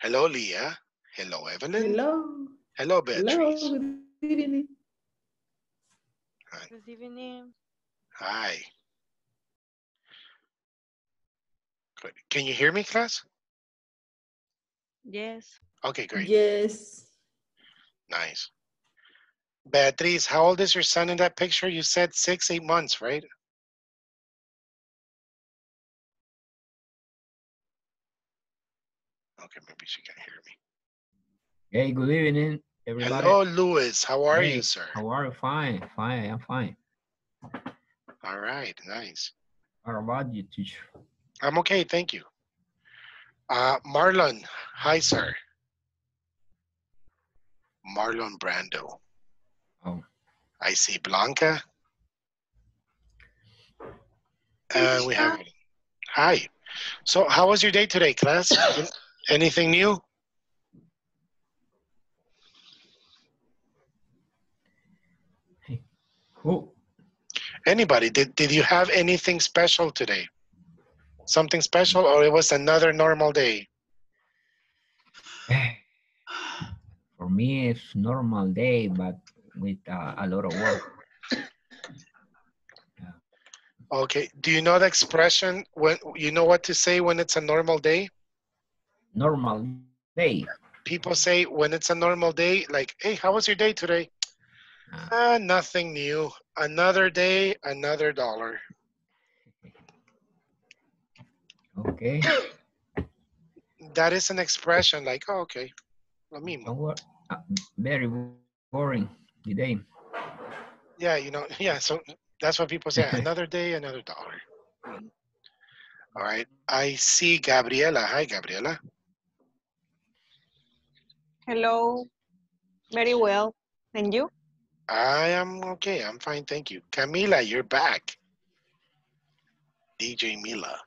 Hello, Leah. Hello, Evelyn. Hello. Hello, Hello. Beatrice. Good evening. Good evening. Hi. Good. Can you hear me, class? Yes. Okay, great. Yes. Nice. Beatrice, how old is your son in that picture? You said six, eight months, right? Okay, maybe she can't hear me. Hey, good evening, everybody. Hello, Louis. How are Hey, you, sir? How are you? Fine, fine, I'm fine. All right, nice. How about you, teacher? I'm okay, thank you. Uh, Marlon, hi, sir. Marlon Brando. Oh, I see Blanca. And we have, hi. So how was your day today, class? Anything new? who? Anybody, did, did you have anything special today? Something special or it was another normal day? For me, it's normal day, but with uh, a lot of work. Okay, do you know the expression when, you know what to say when it's a normal day? Normal day. People say when it's a normal day, like, hey, how was your day today? Ah. Uh, nothing new. Another day, another dollar. Okay. That is an expression like, oh, okay, lo mismo. Uh, very boring the day. Yeah, you know, yeah, so that's what people say. Another day, another dollar. All right. I see Gabriela. Hi, Gabriela. Hello. Very well. And you? I am okay. I'm fine. Thank you. Camila, you're back. DJ Mila.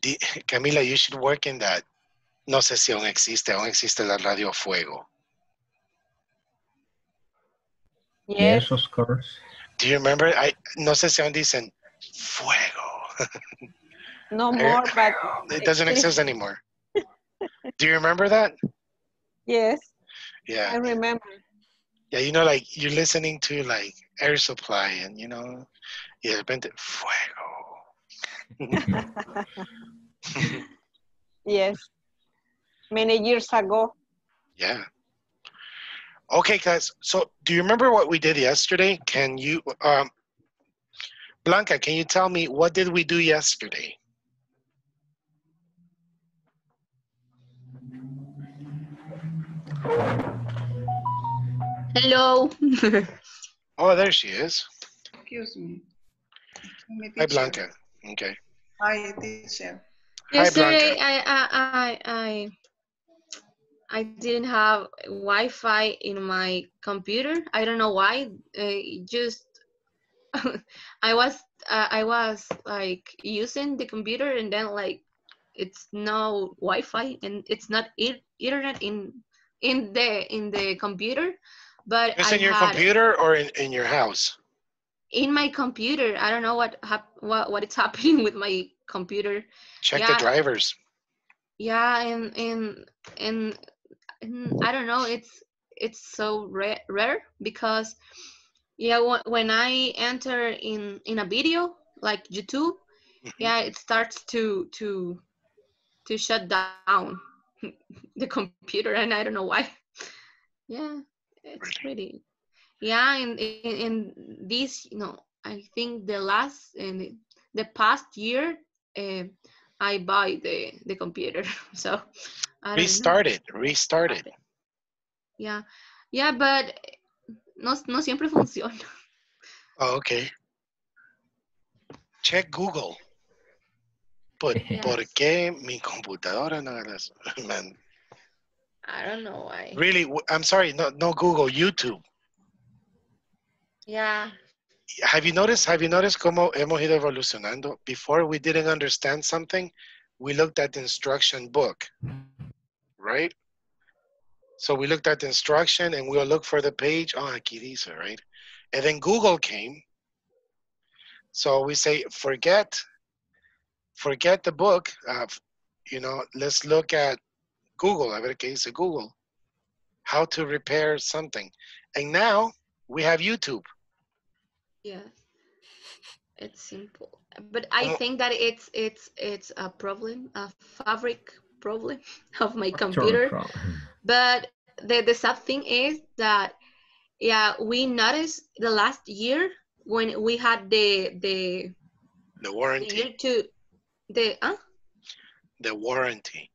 Di- Camila, you should work in that. No sé si aún existe, aún existe la radio Fuego. Yes, of course. Do you remember? I, no sé si aún dicen Fuego. No more, but It doesn't exist anymore. Do you remember that? yes, Yeah. I remember. Yeah, you know, like you're listening to like Air Supply and you know, y de repente, Fuego. Yes. Many years ago. Yeah. Okay, guys. So, do you remember what we did yesterday? Can you, um, Blanca? Can you tell me what did we do yesterday? Hello. Oh, there she is. Excuse me. Me Hi, teacher. Blanca. Okay. Hi, teacher. Hi, Yesterday, Blanca. I, I, I, I, I didn't have Wi-Fi in my computer. I don't know why. Uh, just I was, uh, I was like using the computer, and then like it's no Wi-Fi, and it's not internet in in the in the computer. But Just I in your computer or in, in your house? in my computer. I don't know what hap- what what is happening with my computer. Check Yeah. the drivers. yeah and and and, and i don't know it's it's so rare, rare because yeah wh- when i enter in in a video like youtube Mhm. yeah it starts to to to shut down the computer and i don't know why yeah it's pretty yeah and in, this you know i think the last in the past year uh, i buy the the computer so I don't know. Restart it. Restart it. Yeah, yeah, but no, no siempre funciona. Oh, okay. Check Google. But Yes. ¿por qué mi computadora no? Man, I don't know why. really, I'm sorry, no, no Google, YouTube. Yeah, Have you noticed, have you noticed cómo hemos ido evolucionando? Before we didn't understand something, we looked at the instruction book, right? So we looked at the instruction and we'll look for the page. Oh, aquí dice, right? And then Google came. So we say, forget forget the book. Uh, you know, let's look at Google. A ver qué dice Google. How to repair something. And now we have YouTube. Yes. It's simple. But I Como- think that it's it's it's a problem, a fabric problem of my computer. But the, the sad thing is that yeah, we noticed the last year when we had the the, The the warranty. year to the uh, The warranty.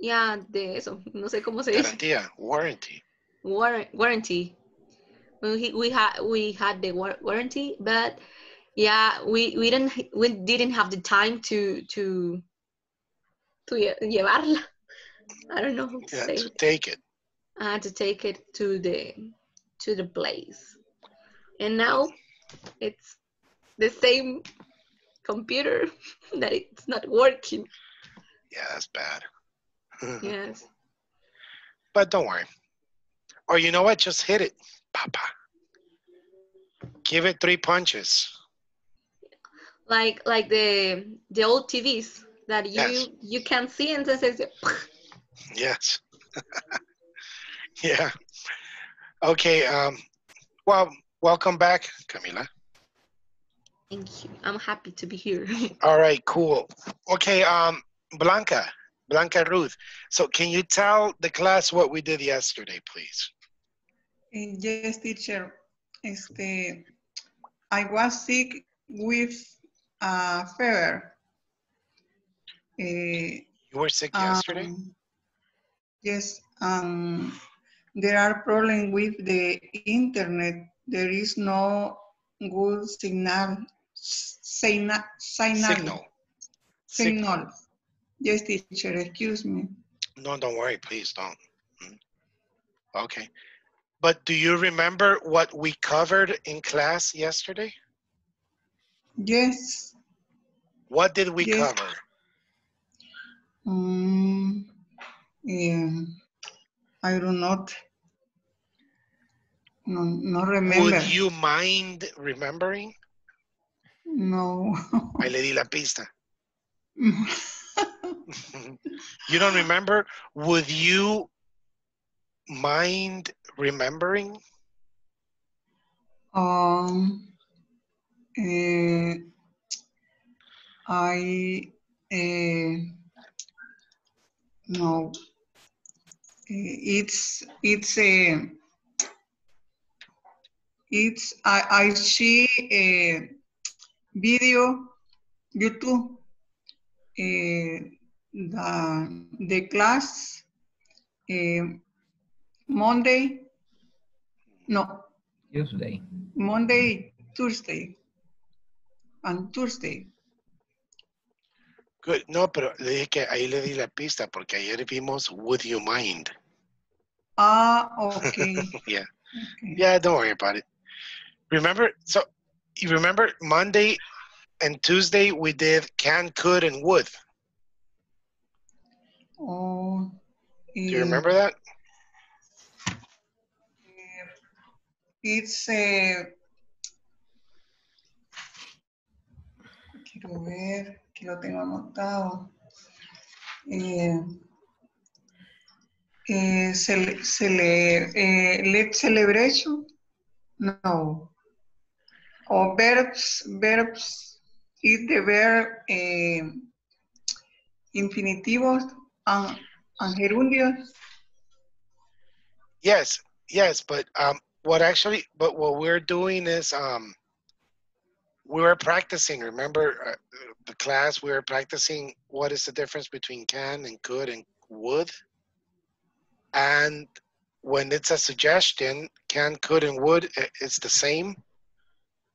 yeah, de eso, no sé cómo se dice. Garantía. Warranty. War, warranty. We, we had we had the war, warranty, but yeah, we, we didn't we didn't have the time to to to lle- llevarla. I don't know how to Yeah, say to it. take it. uh, to take it to the to the place. And now it's the same computer that it's not working. Yeah, that's bad. Yes. But don't worry. Or you know what? Just hit it. Papa. Give it three punches. Like like the the old TVs that you Yes. you can see and then says Yes. yeah. Okay. Um, well, welcome back, Camila. Thank you. I'm happy to be here. All right, cool. Okay, um, Blanca, Blanca Ruth. So can you tell the class what we did yesterday, please? Eh, Yes, teacher. Este, I was sick with uh, fever. Eh, You were sick yesterday? um, Yes, um, there are problems with the internet. There is no good signal, signal, signal. Signal. Sig- Signal. Yes, teacher, excuse me. no, don't worry, please don't. Mm. Okay. But do you remember what we covered in class yesterday? Yes. What did we Yes. cover? Um, yeah, I do not, no, no remember. Would you mind remembering? No. Ahí le di la pista. you don't remember? Would you mind remembering? um, eh, I, eh, no. Eh, It's, it's a, it's, I, I see a video, YouTube, eh, the, the class, eh, Monday, no, Tuesday. Monday, Tuesday, and Tuesday. Good. No, pero le dije que ahí le di la pista porque ayer vimos Would You Mind? Ah, okay. Yeah. okay. Yeah, don't worry about it. Remember, so you remember Monday and Tuesday we did can, could, and would. Oh, Do you remember that? It's a. quiero ver, que lo tengo anotado. Eh, eh, cele, cele, eh, let's celebration? No. O verbs, verbs, is the verb eh, infinitivos and, and gerundios. Yes, yes, but um, what actually, but what we're doing is um, we were practicing. Remember uh, the class? We were practicing what is the difference between can and could and would. And when it's a suggestion, can, could, and would, i- it's the same.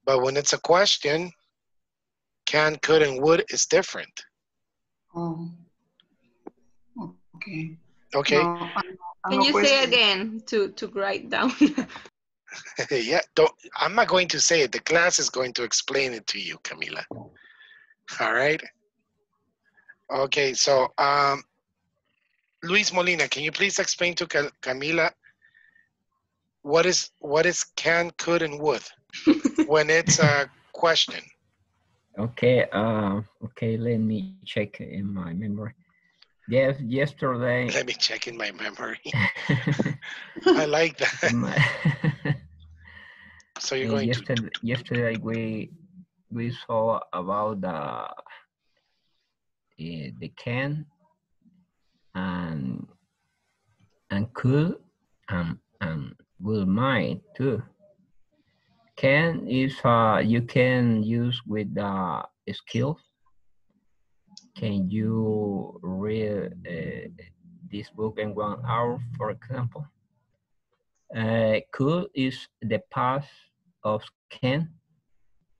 But when it's a question, can, could, and would is different. Oh. Okay. Okay. No, I- I Can no you say again to to write down? yeah, don't, I'm not going to say it. The class is going to explain it to you, Camila. All right. Okay, so um, Luis Molina, can you please explain to Ca- Camila what is what is can, could, and would when it's a question? Okay, uh, okay, let me check in my memory. Yes, yesterday. Let me check in my memory. I like that. So you're going to, yesterday, yesterday we we saw about the uh, the can and and could and and will might too. Can is uh you can use with the skill. Can you read uh, this book in one hour, for example? Uh, could is the past of can.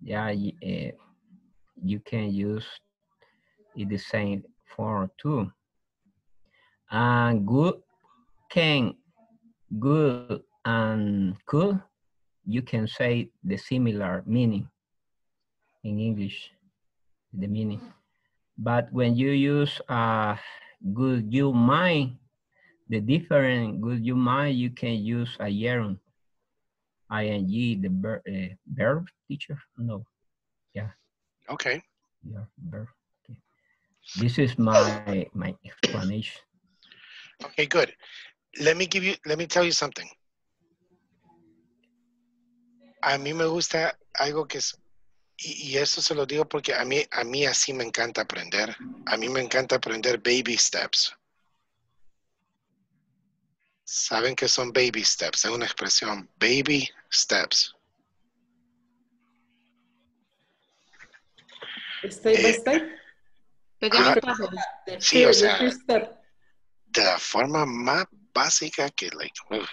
Yeah, uh, you can use it the same form too. And good can, good and could, you can say the similar meaning in English, the meaning. But when you use uh, good you mind, the different good you mind, you can use a gerund, ing, the ver uh, verb teacher. No, Yeah. okay. yeah, verb. Okay. This is my my explanation. Okay, good. Let me give you, let me tell you something. A mí me gusta algo que es, y, y esto se lo digo porque a mí, a mí así me encanta aprender. A mí me encanta aprender baby steps. Saben que son baby steps, es una expresión, baby steps. Step by Eh, step. Pequeños Ah, pasos. The sí, o sea, de la forma más básica que, like, ugh.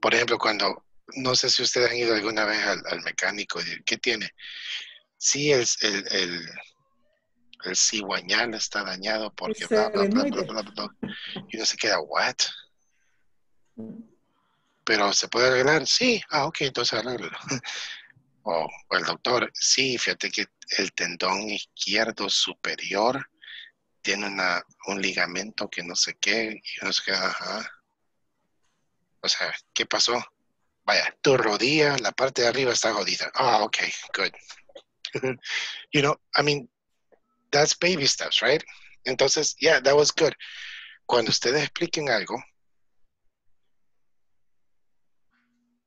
por ejemplo, cuando, no sé si ustedes han ido alguna vez al, al mecánico, y, ¿qué tiene? Sí, el, el, el, el cigüeñal está dañado porque El bla, bla, bla, bla, bla, bla, y uno se queda, what? Pero se puede arreglar, sí, ah, ok, entonces arréglalo. O, o el doctor, sí, fíjate que el tendón izquierdo superior tiene una, un ligamento que no sé qué, y uno se queda, ajá. O sea, ¿qué pasó? Vaya, tu rodilla, la parte de arriba está jodida. Ah, ok, good. you know, I mean, that's baby steps, right? Entonces, yeah, that was good. Cuando ustedes expliquen algo,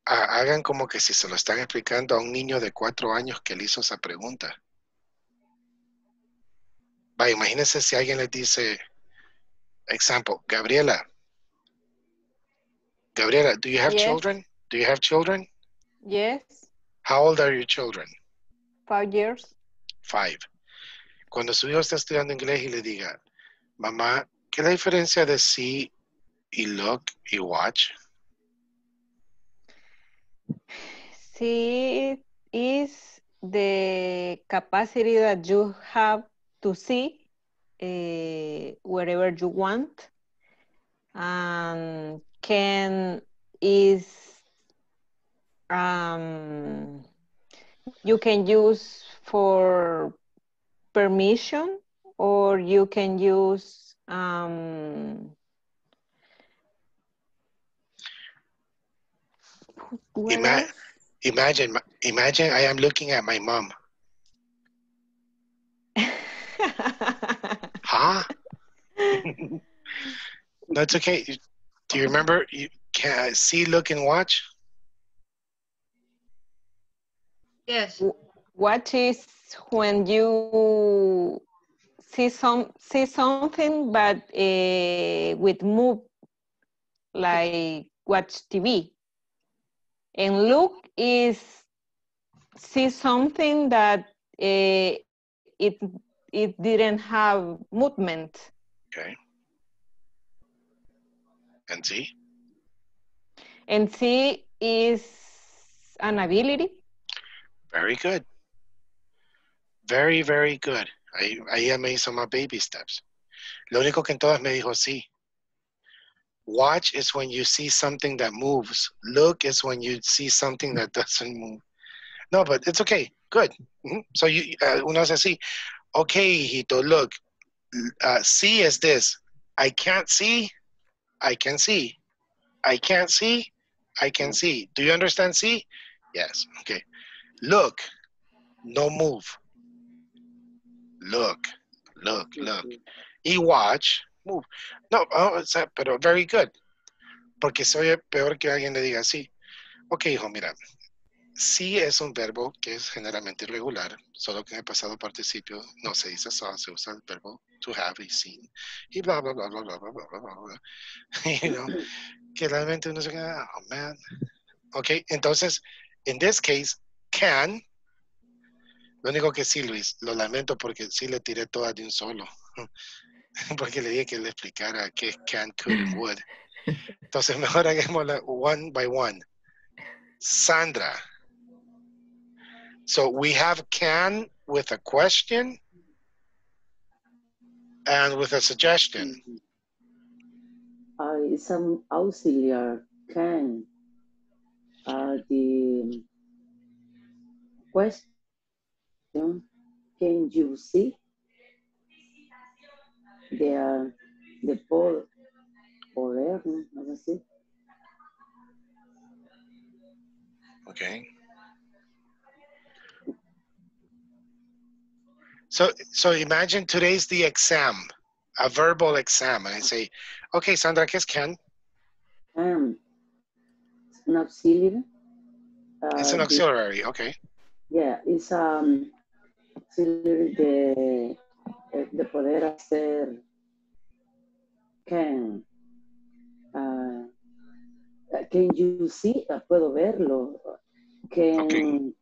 ha- hagan como que si se lo están explicando a un niño de cuatro años que le hizo esa pregunta. Vaya, imagínense si alguien les dice, example, Gabriela, Gabriela, do you have children? Do you have children? Yes, How old are your children? five years. Five. Cuando su hijo está estudiando inglés y le diga, mamá, ¿qué es la diferencia de see y look y watch? See is the capacity that you have to see uh, wherever you want. And can is um, you can use for permission or you can use um, Ima- imagine, imagine I am looking at my mom. Huh? it's okay. Do you remember? You can see, look, and watch. Yes. what is when you see some see something but uh, with move like watch tv and look is see something that uh, it it didn't have movement Okay. And see. and see is an ability Very good. Very, very good. Ahí, ahí me hizo más baby steps. Lo único que en todas me dijo sí. Watch is when you see something that moves. Look is when you see something that doesn't move. No, but it's okay. Good. Mhm. So you, uh, uno hace así. Okay, hijito, look. Uh, see is this. I can't see. I can see. I can't see. I can see. Do you understand see? Yes. Okay. Look. No move. look, look, look. Y watch, move. No, oh, sea, pero very good. Porque se oye peor que alguien le diga así. Ok, hijo, mira. Sí es un verbo que es generalmente irregular, solo que en el pasado participio no se dice so, se usa el verbo to have y seen. Y bla, bla, bla, bla, bla, bla, bla, bla, bla, bla. You know, que realmente uno se queda, oh man. Ok, entonces, in this case, can. Lo único que sí, Luis, lo lamento porque sí le tiré todas de un solo. Porque le dije que le explicara qué es can, could, and would. Entonces, mejor hagámosla one by one. Sandra. So we have can with a question and with a suggestion. Uh, it's an auxiliary can. Uh, the question, can you see? The, the pole, poder, ¿no? Algo así. Okay. So, so imagine today's the exam, a verbal exam, and I say, okay, Sandra, ¿qué es can? Can. It's an auxiliary. It's an Uh, auxiliary, okay. Yeah, it's um auxiliary de, de poder hacer can. Uh, can you see? Ah, Puedo verlo. Can Okay.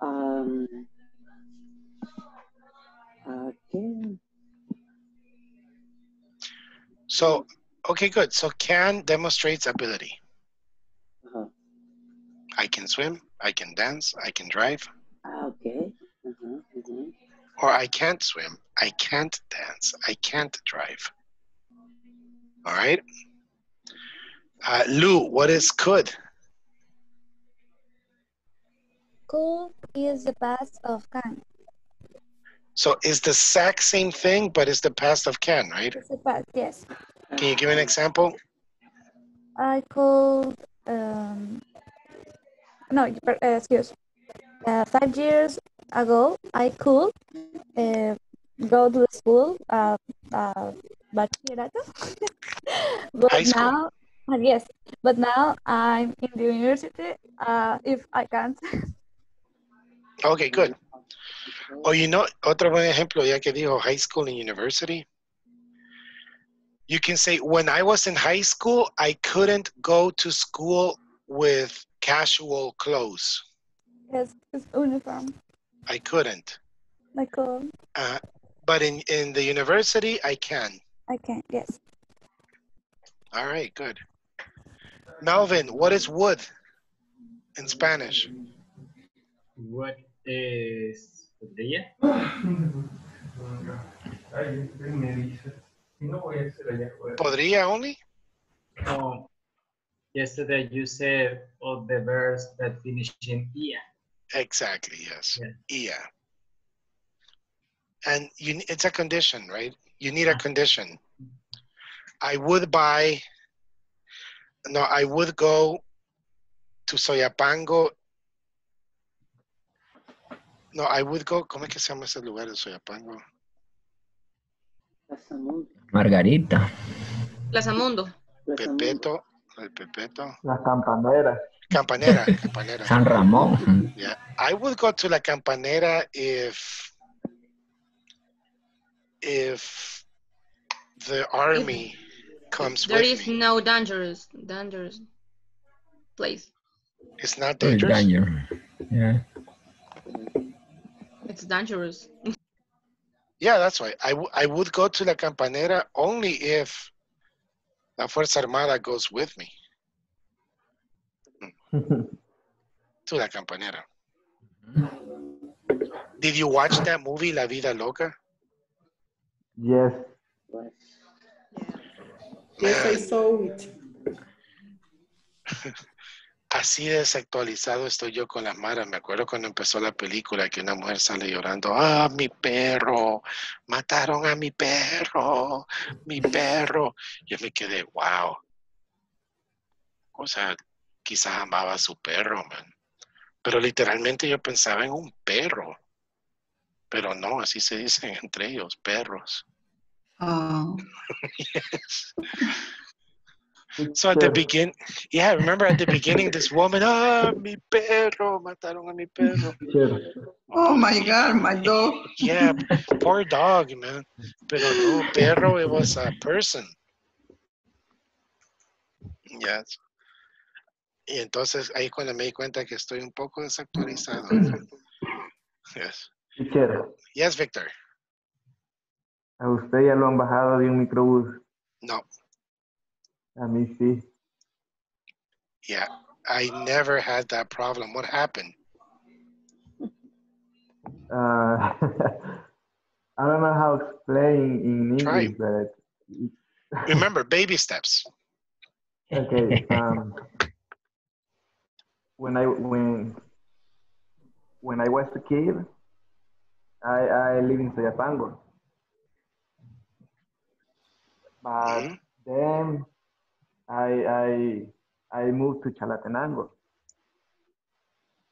um, uh, can So, okay, good. So can demonstrates ability. I can swim, I can dance, I can drive, ah, okay. Uh-huh, uh-huh. or I can't swim, I can't dance, I can't drive. All right. Uh, Lou, what is could? Could is the past of can. So it's the exact same thing, but it's the past of can, right? It's the past, yes. Can you give an example? I could, um, no, uh, excuse. Uh, five years ago, I could uh, go to school, uh, uh, bachillerato. but High school. now, uh, yes, but now I'm in the university. Uh, if I can't, Okay, good. O you know, otro buen ejemplo, ya que dijo high school and university. You can say, when I was in high school, I couldn't go to school with casual clothes. yes, it's uniform. I couldn't. I could, Uh, but in, in the university, I can. I can, yes. All right, good. Melvin, what is would in Spanish? What is podría? Podría only? Oh, yesterday you said all the verbs that finish in ia. Exactly, yes. Yeah. Yeah. And you, it's a condition, right? You need a condition. I would buy, no, I would go to Soyapango. No, I would go, ¿cómo es que se llama ese lugar de Soyapango? Plazamundo, Margarita. Plazamundo. Plazamundo. Pepeto, el Pepeto. La campanera. Campanera, Campanera. San Ramón. Yeah, I would go to La Campanera if if the army comes There with is me. no dangerous, dangerous place. It's not Very dangerous. Yeah. It's dangerous. Yeah, that's right. I, w- I would go to La Campanera only if La Fuerza Armada goes with me to La Campanera. Did you watch that movie, La Vida Loca? yes. Yes, I saw it. así desactualizado estoy yo con las maras. Me acuerdo cuando empezó la película que una mujer sale llorando, ah, mi perro, mataron a mi perro, mi perro. Yo me quedé, wow. O sea, quizás amaba a su perro, man. Pero literalmente yo pensaba en un perro. Pero no, así se dicen entre ellos, perros. Ah, So at the begin, yeah, remember at the beginning, this woman, ah, mi perro, mataron a mi perro. oh my God, my dog. Yeah, poor dog, man. Pero no, perro, it was a person. Yes. Y entonces ahí cuando me di cuenta que estoy un poco desactualizado. Yes. Yes, Victor. a usted ya lo han bajado de un microbús. No, A mí sí. yeah. I never had that problem. What happened? Uh, I don't know how to explain in Try. English, but Remember, baby steps. okay. Um, when I when when I was a kid, I I live in Soyapango. But Mhm. then I I I moved to Chalatenango.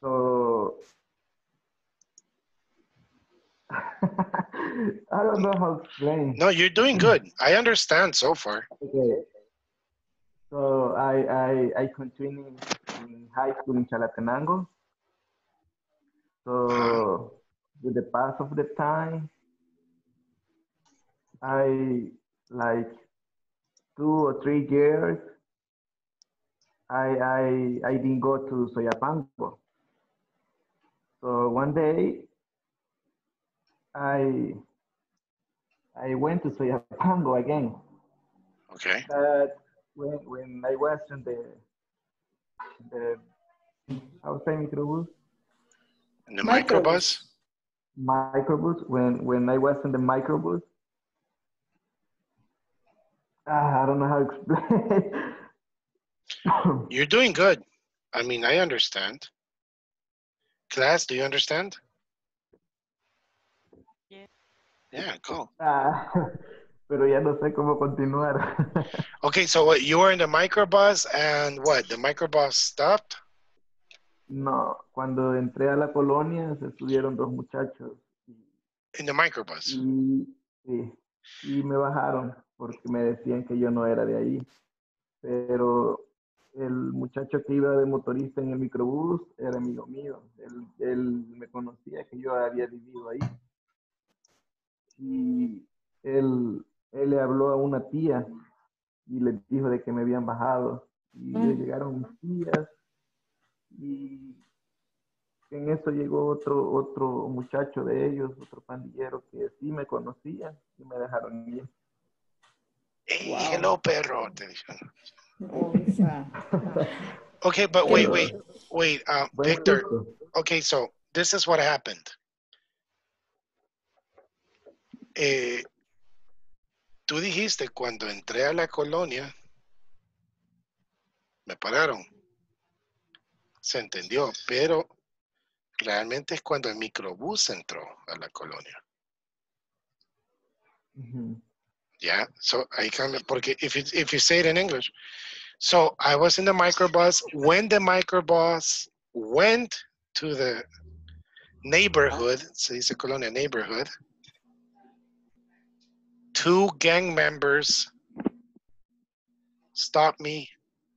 So I don't know how to explain. No, you're doing good. I understand so far. Okay. So I I I continued in high school in Chalatenango. So with the pass of the time, I like two or three years. I I I didn't go to Soyapango. So one day, I I went to Soyapango again. Okay. But when when I was in the the microbus In the microbus? microbus when when I was in the microbus I don't know how to explain. You're doing good. I mean, I understand. Class, do you understand? Yeah. Yeah, cool. Ah, pero ya no sé cómo continuar. Okay, so what, you were in the microbus and what? The microbus stopped? no, cuando entré a la colonia se subieron dos muchachos In the microbus. y, sí, y me bajaron porque me decían que yo no era de ahí. Pero el muchacho que iba de motorista en el microbús era amigo mío. Él, él me conocía que yo había vivido ahí. Y él, él le habló a una tía y le dijo de que me habían bajado. Y ya llegaron mis tías y en eso llegó otro, otro muchacho de ellos, otro pandillero que sí me conocía y me dejaron ir. Hey, Wow. hello, perro. te. Okay, but wait, wait, wait. Uh, Buen Victor, okay, so this is what happened. Eh, tú dijiste cuando entré a la colonia, me pararon. Se entendió, pero realmente es cuando el microbús entró a la colonia. Yeah, so I can porque if you, if you say it in English. So I was in the microbus when the microbus went to the neighborhood, so it's a colonia neighborhood. Two gang members stopped me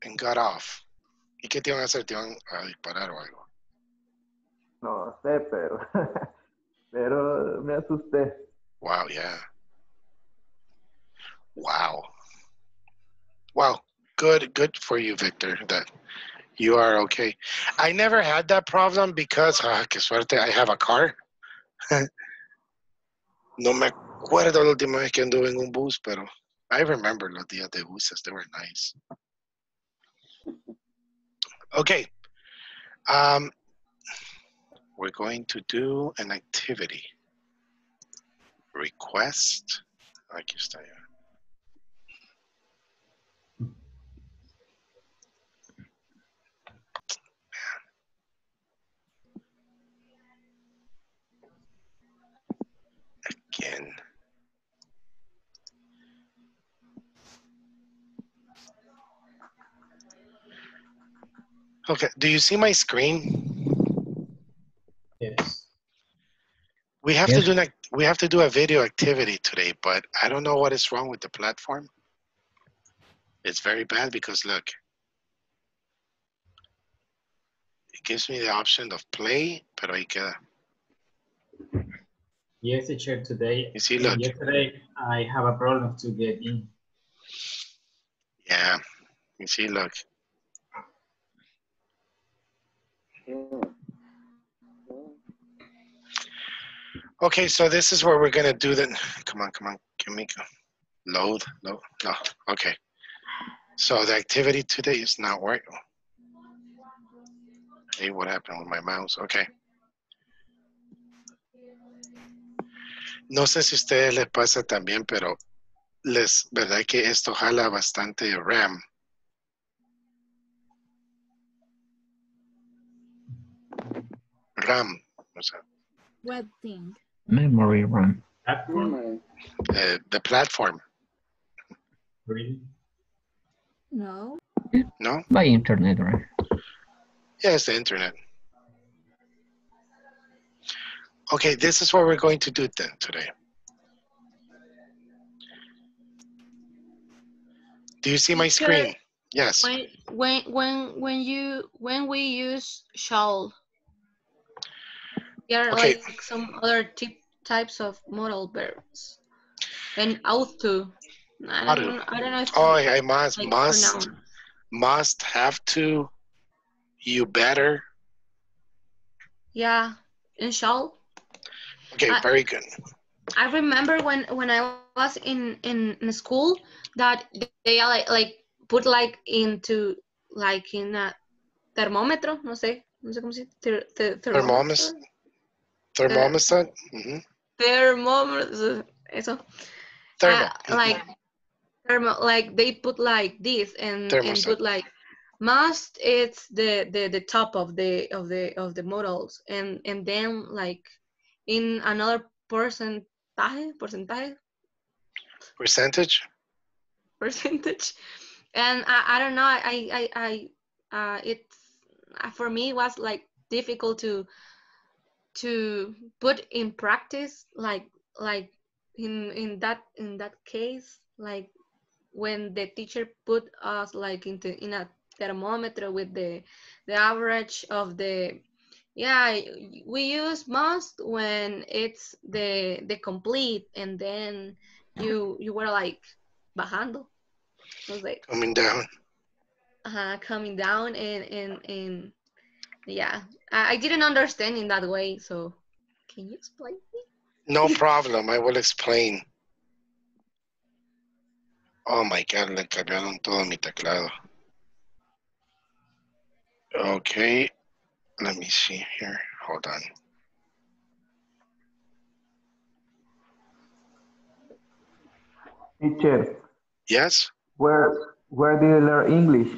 and got off. ¿Y qué te iban a hacer? ¿Te iban a disparar o algo? No sé, pero, pero me asusté. Wow, yeah. Wow. Wow. Good, good for you, Victor, that you are okay. I never had that problem because, ah, qué suerte, I have a car. no me acuerdo la última vez que anduve en un bus, pero I remember los días de buses, they were nice. Okay. Um, we're going to do an activity. Request. Aquí está ya. Again. Okay, do you see my screen? Yes. We have Yes. to do like we have to do a video activity today, but I don't know what is wrong with the platform. It's very bad because look, it gives me the option of play, pero ahí queda. Yes, teacher, today. You uh, see, look. Yesterday, I have a problem to get in. Yeah, you see, look. Okay, so this is where we're gonna do the. Come on, come on, give me load, load. No, okay. So the activity today is not working. Hey, what happened with my mouse? Okay. No sé si a ustedes les pasa también, pero les, verdad que esto jala bastante RAM. RAM, o sea, What thing? Memory RAM. Platform? the, the platform, Really? No. no? By internet, right? Yeah, it's the internet. Okay, this is what we're going to do then today. Do you see my screen? Yes. When when when when you when we use shall, there are Okay. like some other tip, types of modal verbs, and ought to. I don't, I don't know if Oh, I must, like must, must, have to, you better. Yeah, and shall. Okay, I- very good. I remember when when I was in in, in school that they like like put like into like in a thermómetro, no sé, no sé cómo se dice, ther, ther, Thermometer. thermometer, Thermostat? hmm thermometer, eso. Thermo. Uh, like thermo, like they put like this and and put like must it's the the the top of the of the of the models and and then like in another percentage percentage Percentage? percentage and i, I don't know i i i uh it's uh, for me it was like difficult to to put in practice like like in in that in that case like when the teacher put us like into in a thermometer with the the average of the yeah we use must when it's the the complete and then you you were like bajando I was like Coming down. uh, coming down and and and yeah I, I didn't understand in that way so can you explain No problem, I will explain. Oh my God, le cambiaron todo mi teclado. Okay, let me see here. Hold on. Teacher, Yes, where where did you learn English?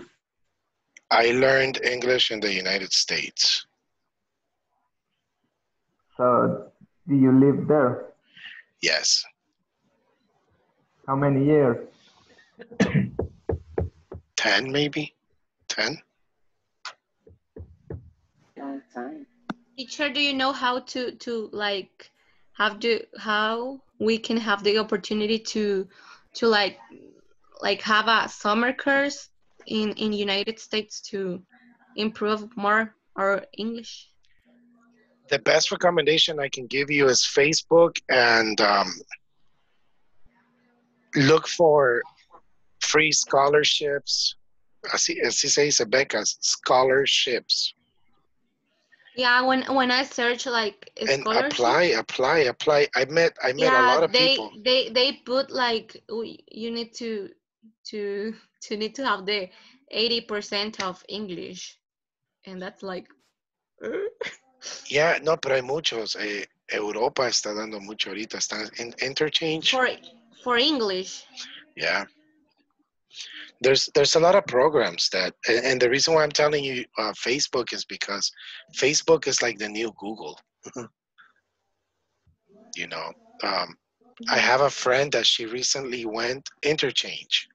I learned English in the United States. So, do you live there? Yes, How many years? 10 maybe? 10? Long time. Teacher do you know how to to like have to how we can have the opportunity to to like like have a summer course in in united states to improve more our english The best recommendation I can give you is Facebook and um, look for free scholarships. Así, así se dice becas, scholarships. Yeah when when i search like And apply, apply, apply. I met I met a lot of they people. they they put like you need to to to need to have the 80% of english and that's like uh, Yeah, no, pero hay muchos. Eh, Europa está dando mucho ahorita. Están en interchange. for for english Yeah. There's there's a lot of programs that, and, the reason why I'm telling you uh, Facebook is because Facebook is like the new Google. you know, um, I have a friend that she recently went interchange.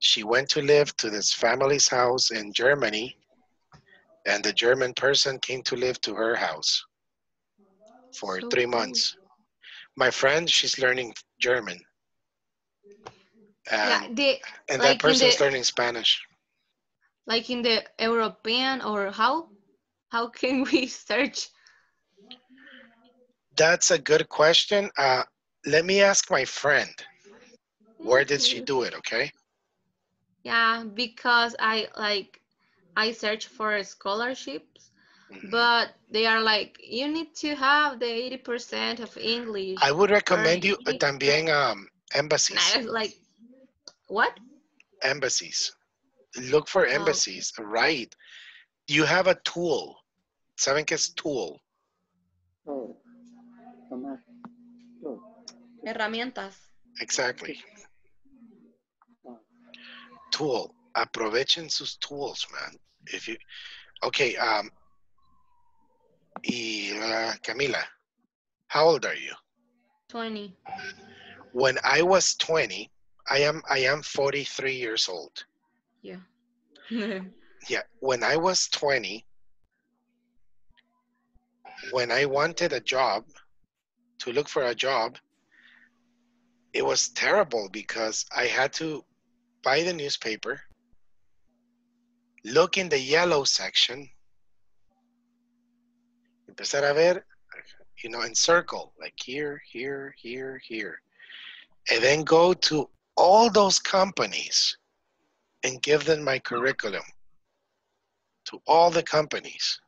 She went to live to this family's house in Germany, and the German person came to live to her house for So three months. My friend, she's learning German. Yeah, And, the and like that in person's the- learning Spanish. like in the European or how? How can we search? That's a good question. Uh, let me ask my friend. Where did she do it? Okay. Yeah, because I like I search for scholarships, Mhm. but they are like you need to have the 80% of English. I would recommend you uh, también um, embassies. I like what? Embassies. Look for Oh. embassies. Right. You have a tool. ¿Saben qué es tool? Todo. Tomar. Todo. Herramientas. Exactly. Tool. Aprovechen sus tools, man. If you, okay. Um. Y uh, Camila, how old are you? 20. When I was 20, I am I am 43 years old. Yeah. Yeah, when I was 20, when I wanted a job, to look for a job, it was terrible because I had to buy the newspaper, look in the yellow section, empezar a ver, you know, and circle, like here, here, here, here, and then go to all those companies and give them my curriculum to all the companies.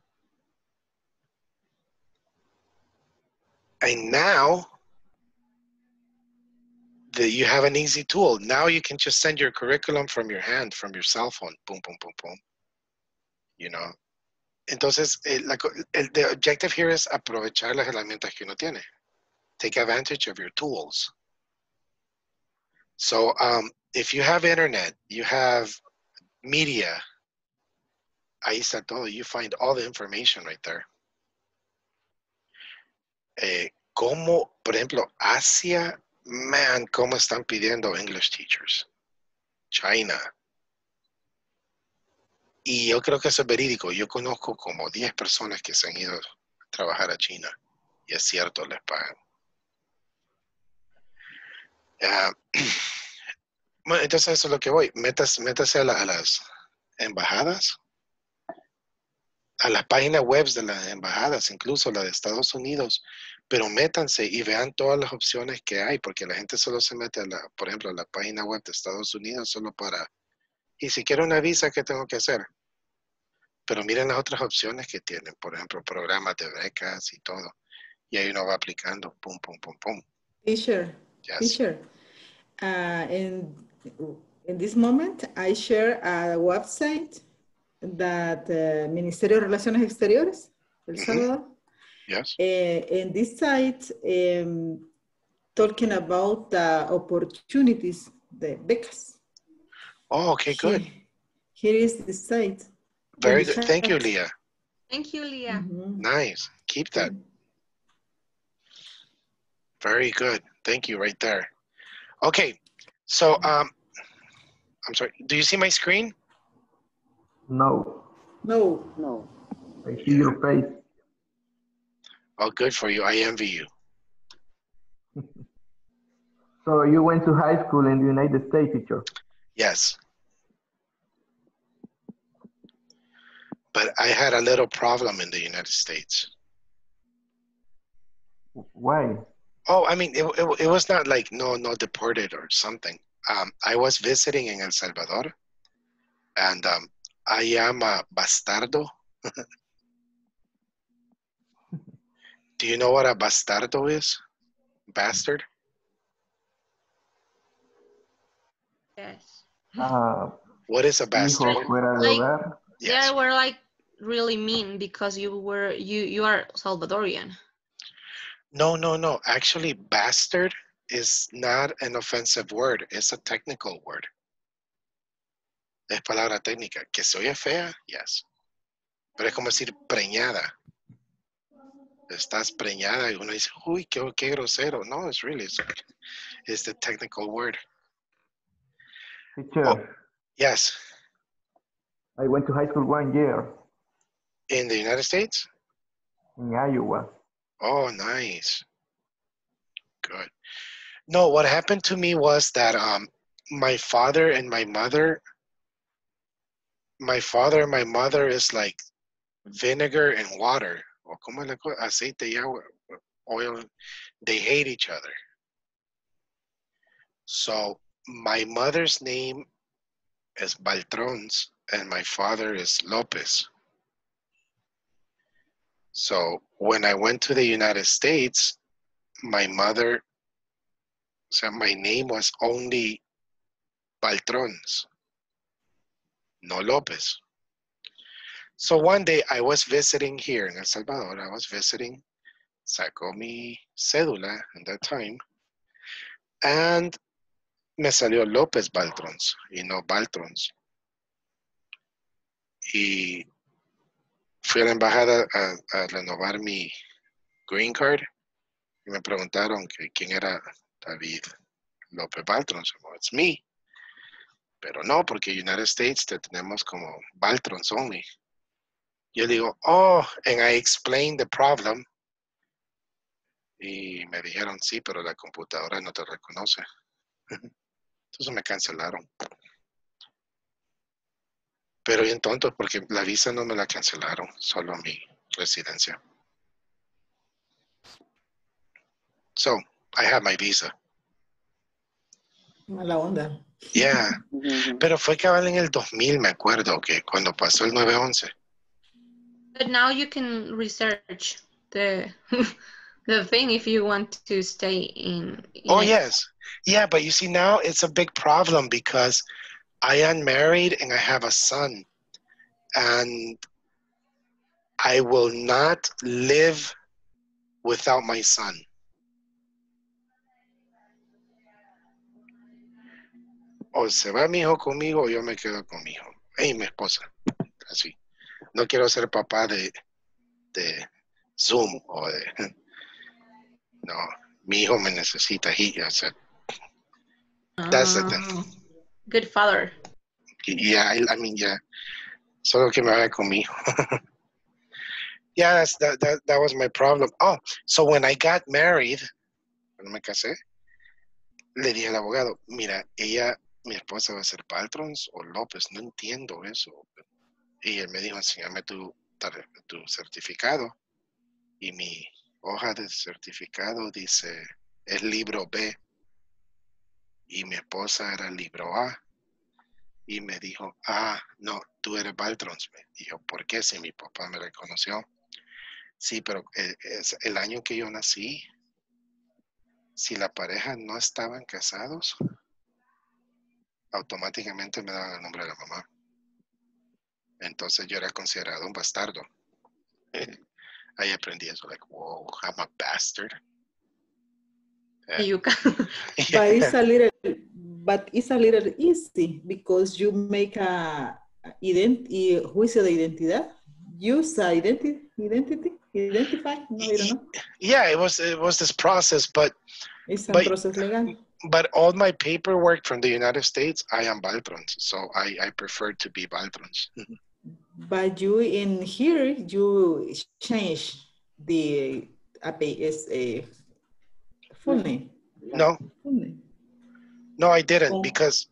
And now that you have an easy tool, now you can just send your curriculum from your hand, from your cell phone. Boom, boom, boom, boom. You know. Entonces, el, la co- el- the objective here is aprovechar las herramientas que uno tiene. Take advantage of your tools. So, um, if you have internet, you have media, ahí está todo. You find all the information right there. Eh, como, por ejemplo, Asia, man, cómo están pidiendo English teachers. China. Y yo creo que eso es verídico. Yo conozco como 10 personas que se han ido a trabajar a China. Y es cierto, les pagan. Ah, bueno, entonces eso es lo que voy. Métase a, la- a las embajadas, a las páginas web de las embajadas, incluso la de Estados Unidos, pero métanse y vean todas las opciones que hay, porque la gente solo se mete a la, por ejemplo, a la página web de Estados Unidos solo para, y si quiero una visa, ¿qué tengo que hacer? Pero miren las otras opciones que tienen, por ejemplo, programas de becas y todo. Y ahí uno va aplicando, pum, pum, pum, pum. Teacher, Yes. teacher, uh, in, in this moment, I share a website that uh, Ministerio de Relaciones Exteriores, El Mhm. Salvador, Yes. uh, in this site, um, talking about the opportunities, the becas. Oh, okay, good. Here- Here is the site. Very good. Thank you, chat. Leah. Thank you, Leah. Mhm. Nice. Keep that. Very good. Thank you right there. Okay. So, um, I'm sorry. Do you see my screen? No, No, No. I see your face. Oh, good for you. I envy you. So you went to high school in the United States, teacher. Yes. But I had a little problem in the United States. Why? Oh, I mean, it, it, it was not like no, no deported or something. Um, I was visiting in El Salvador, and um, I am a bastardo. Do you know what a bastardo is? Bastard? Yes. Ah, What is a bastard? hijo fuera de Like- hogar. Yes. They were like really mean because you were you you are Salvadorian. No, no, no. Actually, bastard is not an offensive word. It's a technical word. Es palabra técnica. Que se oye fea, yes. Pero es como decir preñada. Estás preñada y uno dice, uy, qué, qué grosero. No, it's really, it's, it's the technical word. Teacher, Oh. Yes. I went to high school one year In the United States? in Iowa. Oh, nice. good. No, what happened to me was that um, my father and my mother, my father and my mother is like vinegar and water, or como le co- aceite y agua, oil. They hate each other. So my mother's name is Baltrons and my father is Lopez. So when I went to the United States, my mother, said my name was only Baltrons, no Lopez. So one day I was visiting here in El Salvador. I was visiting, sacó mi cédula at that time, and me salió López Baltrons y no Baltrons. Y fui a la embajada a, renovar mi green card y me preguntaron que quién era David López Baltrons. Well, it's me. Pero no, porque United States te tenemos como Baltrons only. Yo digo, oh, and I explained the problem. Y me dijeron, sí, pero la computadora no te reconoce. Entonces me cancelaron. Pero bien tonto porque la visa no me la cancelaron, solo mi residencia. So, I have my visa. Mala onda. Yeah. Pero fue cabal en el 2000, me acuerdo, que cuando pasó el 911. But now you can research the the thing if you want to stay in. Oh, in- yes. Yeah, but you see, now it's a big problem because I am married and I have a son. And I will not live without my son. O se va mi hijo conmigo o yo me quedo con mi hijo. Y mi esposa. Así. No quiero ser papá de, de Zoom o de... No, mi hijo me necesita. He, o sea, That's the thing. Ah. Good father. Yeah, I, mean, yeah. Solo que me vaya conmigo. yeah, that, that, that was my problem. Oh, so when I got married, cuando me casé, le dije al abogado, mira, ella, mi esposa va a ser Patrons o López, no entiendo eso. Y él me dijo, enséñame tu, tu certificado. Y mi hoja de certificado dice, es libro B. Y mi esposa era libro A. Y me dijo, ah, no, tú eres Baltrons. Y yo, ¿por qué? Si mi papá me reconoció. Sí, pero eh, el año que yo nací, si la pareja no estaban casados, automáticamente me daban el nombre de la mamá. Entonces yo era considerado un bastardo. Ahí aprendí eso, like, wow, I'm a bastard. Eh, You can. But it's a little, but it's a little easy because you make a ident, y juicio de identidad. Use identity, identity, identify. No, I don't know. yeah, it was it was this process, but It's a But- process legal. but all my paperwork from the United States, I am Baltrons, so I I prefer to be Baltrons. But you in here, you change the APS uh, full name. No, Full name. no, I didn't Oh. because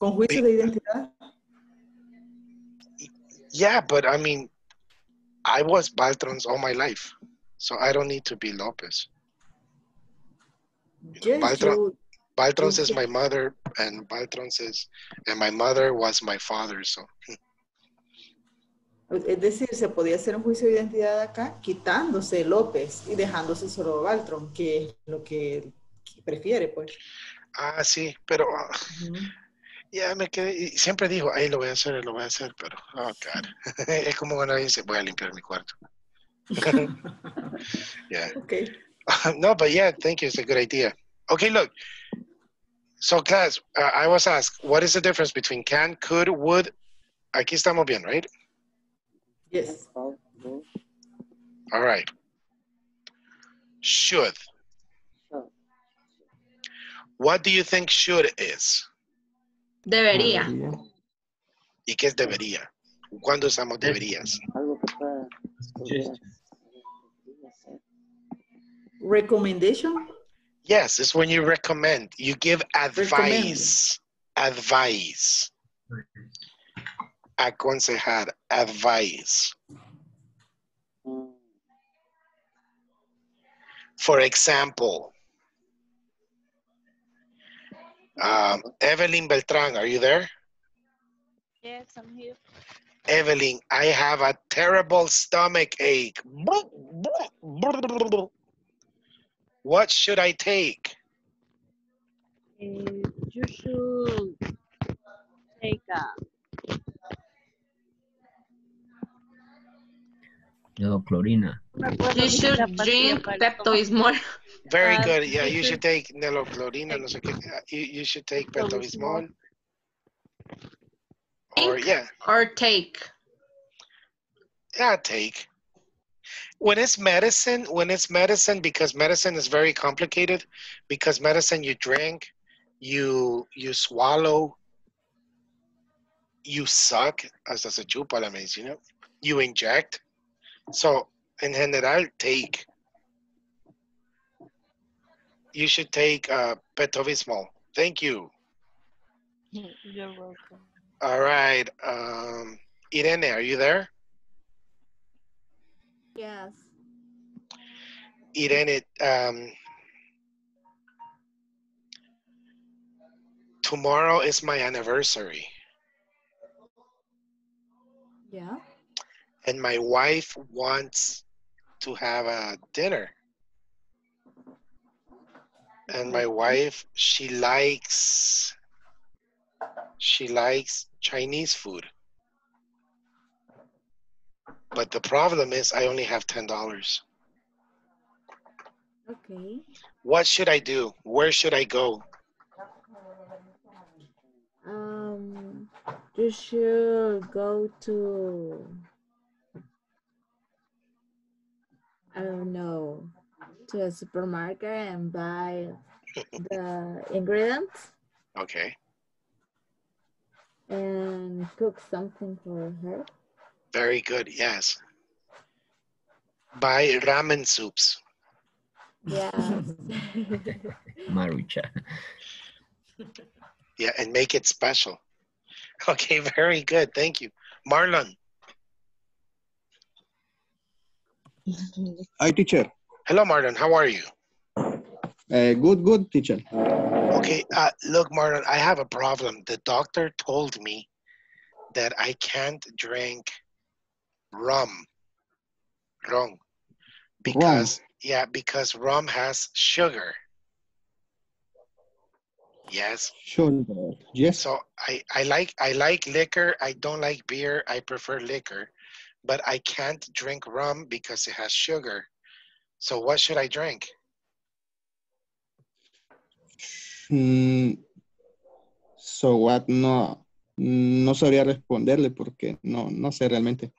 Con juicio de identidad. yeah, but I mean, I was Baltrons all my life, so I don't need to be Lopez. Yes, Baltron- Baltrons is my mother, and Baltrons is, and my mother was my father. So es decir, se podía hacer un juicio de identidad acá quitándose López y dejándose solo Baltron, que es lo que prefiere, pues. ah, sí, pero ah, Ujú. ya me quedé. Y siempre digo, ahí lo voy a hacer, lo voy a hacer, pero oh God, es como cuando dice, voy a limpiar mi cuarto. yeah. Okay. no, but yeah, thank you. It's a good idea. Okay, look. So, class, uh, I was asked, what is the difference between can, could, would? Aquí estamos bien, right? Yes. All right. Should. What do you think should is? Debería. Debería. ¿Y qué es debería? ¿Cuándo usamos deberías? algo que pueda, pudiera, Suggestion. podría ser. Recommendation. Yes, it's when you recommend. You give advice. Advice. Aconsejar. Advice. For example, um, Evelyn Beltran, are you there? Yes, I'm here. Evelyn, I have a terrible stomach ache. What should I take? Uh, you should take a Neoclorina. You should drink Pepto-Bismol. Very Uh, good. Yeah, you you should should take neloclorina, no sé qué. Uh, You, you should take Pepto-Bismol. Or, yeah, Or take. yeah, take. When it's medicine, when it's medicine, because medicine is very complicated, because medicine you drink, you you swallow, you suck, hasta se chupa la medicina, you inject. So, en general, take. You should take uh, Pepto-Bismol. Thank you. You're welcome. All right. Um, Irene, are you there? Yes. Irene, um, tomorrow is my anniversary, Yeah. And my wife wants to have a dinner. And my wife, she likes, she likes Chinese food. But the problem is, I only have ten dollars. Okay. What should I do? Where should I go? Um, you should go to. I don't know, to a supermarket and buy the ingredients Okay, and cook something for her. very good. Yes. Buy ramen soups. Yeah. Marucha. Yeah, and make it special. Okay, very good. Thank you. Marlon. Hi, teacher. Hello, Martin. How are you? Uh, good, good, teacher. Okay, uh, look, Martin, I have a problem. The doctor told me that I can't drink rum. Rum. Because, yeah, because rum has sugar. Yes. Sure. Yes. So I, I like I like liquor. I don't like beer. I prefer liquor, but I can't drink rum because it has sugar. So what should I drink? Mm, so what? No, no sabría responderle porque no, no sé realmente.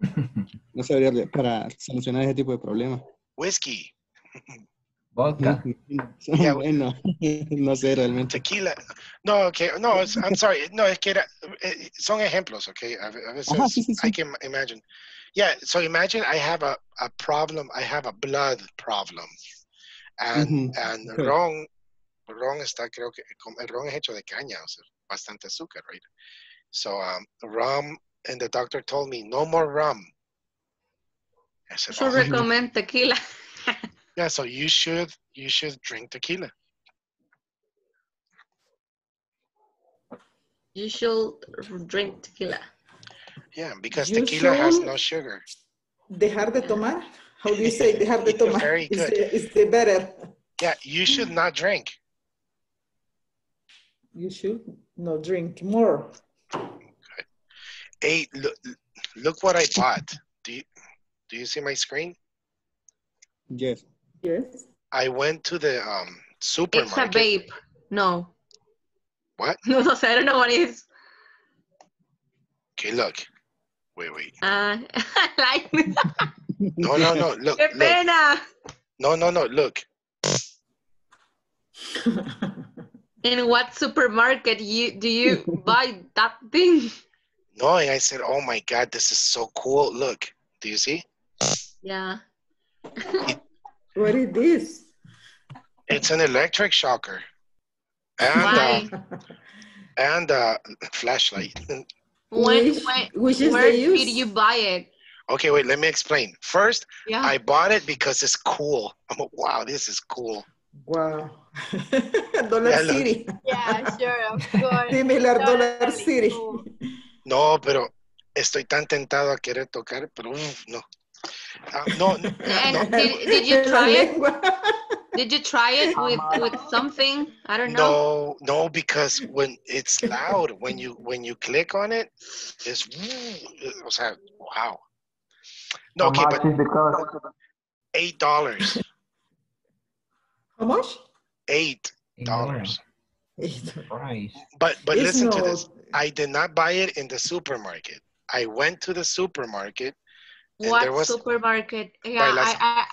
No sabría re- para solucionar ese tipo de problemas. Whiskey, Vodka. Yeah. bueno, no sé realmente. tequila. No, okay. No, it's, I'm sorry. No, es que era, eh, son ejemplos, okay. A a veces Ajá, sí, sí, sí. I can imagine. Yeah. So imagine I have a, a problem. I have a blood problem, and Ujú, and okay. ron, ron está creo que com- el ron es hecho de caña, o sea, bastante azúcar, right? So um, rum, and the doctor told me no more rum. I said, Should "Oh my recommend tequila. Yeah, so you should you should drink tequila. You should drink tequila. Yeah, because You tequila has no sugar. Dejar de tomar. How do you say dejar de tomar? Very Is good. the, is the better. Yeah, you should not drink. You should not drink more. Hey, look, look what I bought. Do you do you see my screen? Yes. Yes. I went to the um supermarket. It's a vape. No. What? No, no sé, I don't know what it is. Okay, look. Wait, wait. Uh, like, No, no, no. Look, qué look. pena. No, no, no. Look. In what supermarket you do you buy that thing? No, and I said, oh my God, this is so cool. Look. Do you see? Yeah. What is this? It's an electric shocker. And Why? uh, and uh, flashlight. When, Which- when, which is where the use? did you buy it? Okay, wait, let me explain. First, Yeah. I bought it because it's cool. I'm like, wow, this is cool. Wow. Dollar Yeah, look. City. Yeah, sure, of course. Similar Dollar Totally City. cool. No, pero estoy tan tentado a querer tocar, pero uf, no. Ah, no, no, uh, And no, did, did you try it? Did you try it uh, with with something? I don't know. no, no, because when it's loud, when you when you click on it, it's o sea, wow. No, How okay, much but is the cost? eight dollars, How much? eight dollars. Price. But but It's listen to this. I did not buy it in the supermarket. I went to the supermarket. And What was- supermarket? Yeah, las- I,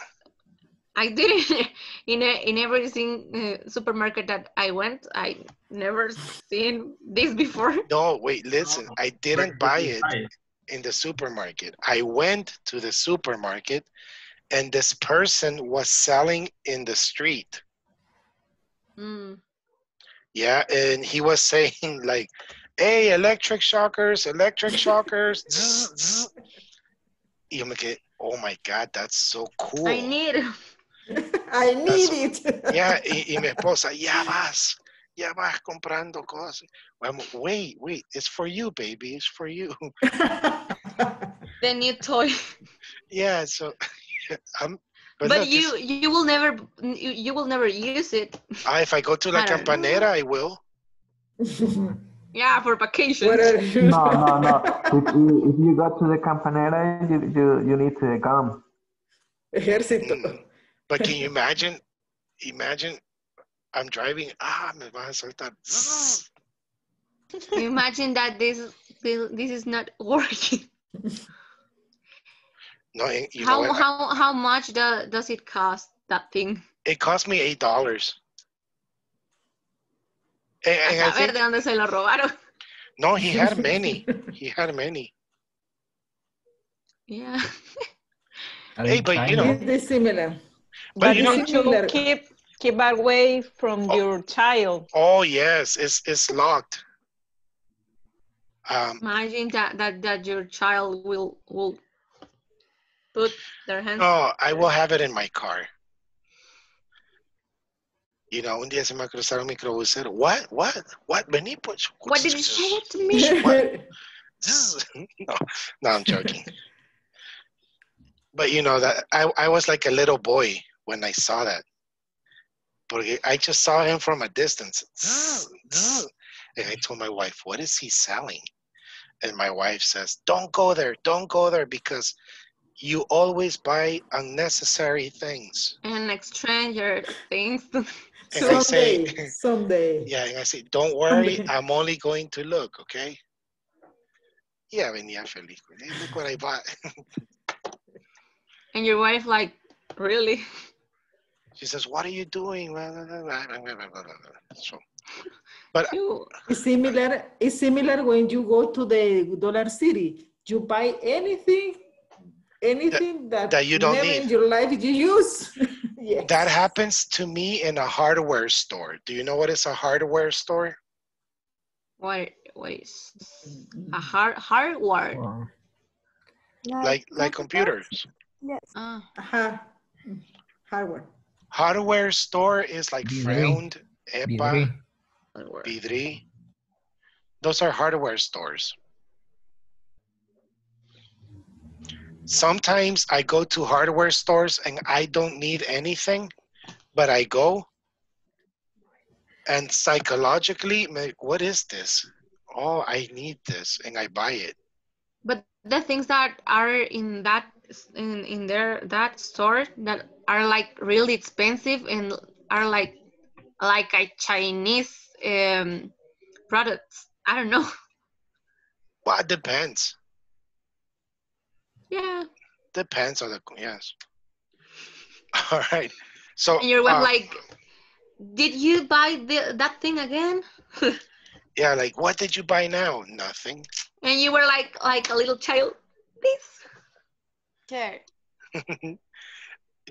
I I did it in a, in every sing- uh, supermarket that I went. I never seen this before. No, wait, listen. I didn't buy it buy it? in the supermarket. I went to the supermarket and this person was selling in the street. Mm. Yeah, and he was saying like, "Hey, electric shockers, electric shockers." zzz, zzz." Y yo me quedé, "Oh my god, that's so cool." I need. it. I need it. Yeah, y, y mi esposa, "Ya vas, ya vas comprando cosas." I'm, wait, wait, it's for you, baby. It's for you. the new toy. Yeah, so um, But, look, you it's- you will never you, you will never use it. ah, if I go to La I know. Campanera, I will. Yeah, for vacation. What are you? No, no, no. If you, if you go to the campanera, you, you, you need to come. Ejército. Mm. But can you imagine? Imagine I'm driving. Ah, me vas a soltar. Imagine that this this this is not working. No, and you how know what? how how much do, does it cost that thing? It cost me eight dollars. And, A and I saber think, de dónde se lo robaron. no, he had many. He had many. Yeah. Hey, but you China? know, It is similar. But But you you know- need to keep keep away from Oh. your child. oh yes, it's it's locked. Um, Imagine that that that your child will will put their hands. Oh, I will have it in my car. You know, un día se me cruzaron microbusero. What? What? What? Vení, pues. What did you say to me? What? No, no, I'm joking. But you know that I, I was like a little boy when I saw that. Porque I just saw him from a distance. And I told my wife, what is he selling? And my wife says, don't go there, don't go there because you always buy unnecessary things. and stranger things. And I say, Someday. Someday. yeah, and I say, don't worry, I'm only going to look, okay? Yeah, venía feliz. Hey, look what I bought. and your wife like, really? She says, "What are you doing?" So, but You It's similar. It's similar when you go to the Dollar City. You buy anything, anything that, that you don't never need. in your life you use. yes. that happens to me in a hardware store. Do you know what is a hardware store? what what is a hard hardware? Wow. Like like computers. Yes. Ah, Ajá. Hardware. Hardware store is like Vidri. Freund, EPA, Vidri. hardware. Vidri. Those are hardware stores. Sometimes I go to hardware stores and I don't need anything, but I go and psychologically, me- what is this? Oh, I need this, and I buy it. But the things that are in that in in there that store that are like really expensive and are like like a Chinese um products. I don't know. Well, it depends. Yeah. Depends on the yes. All right. So And your wife uh, like, did you buy the, that thing again? yeah, like what did you buy now? Nothing. And you were like like a little child. This. Sure.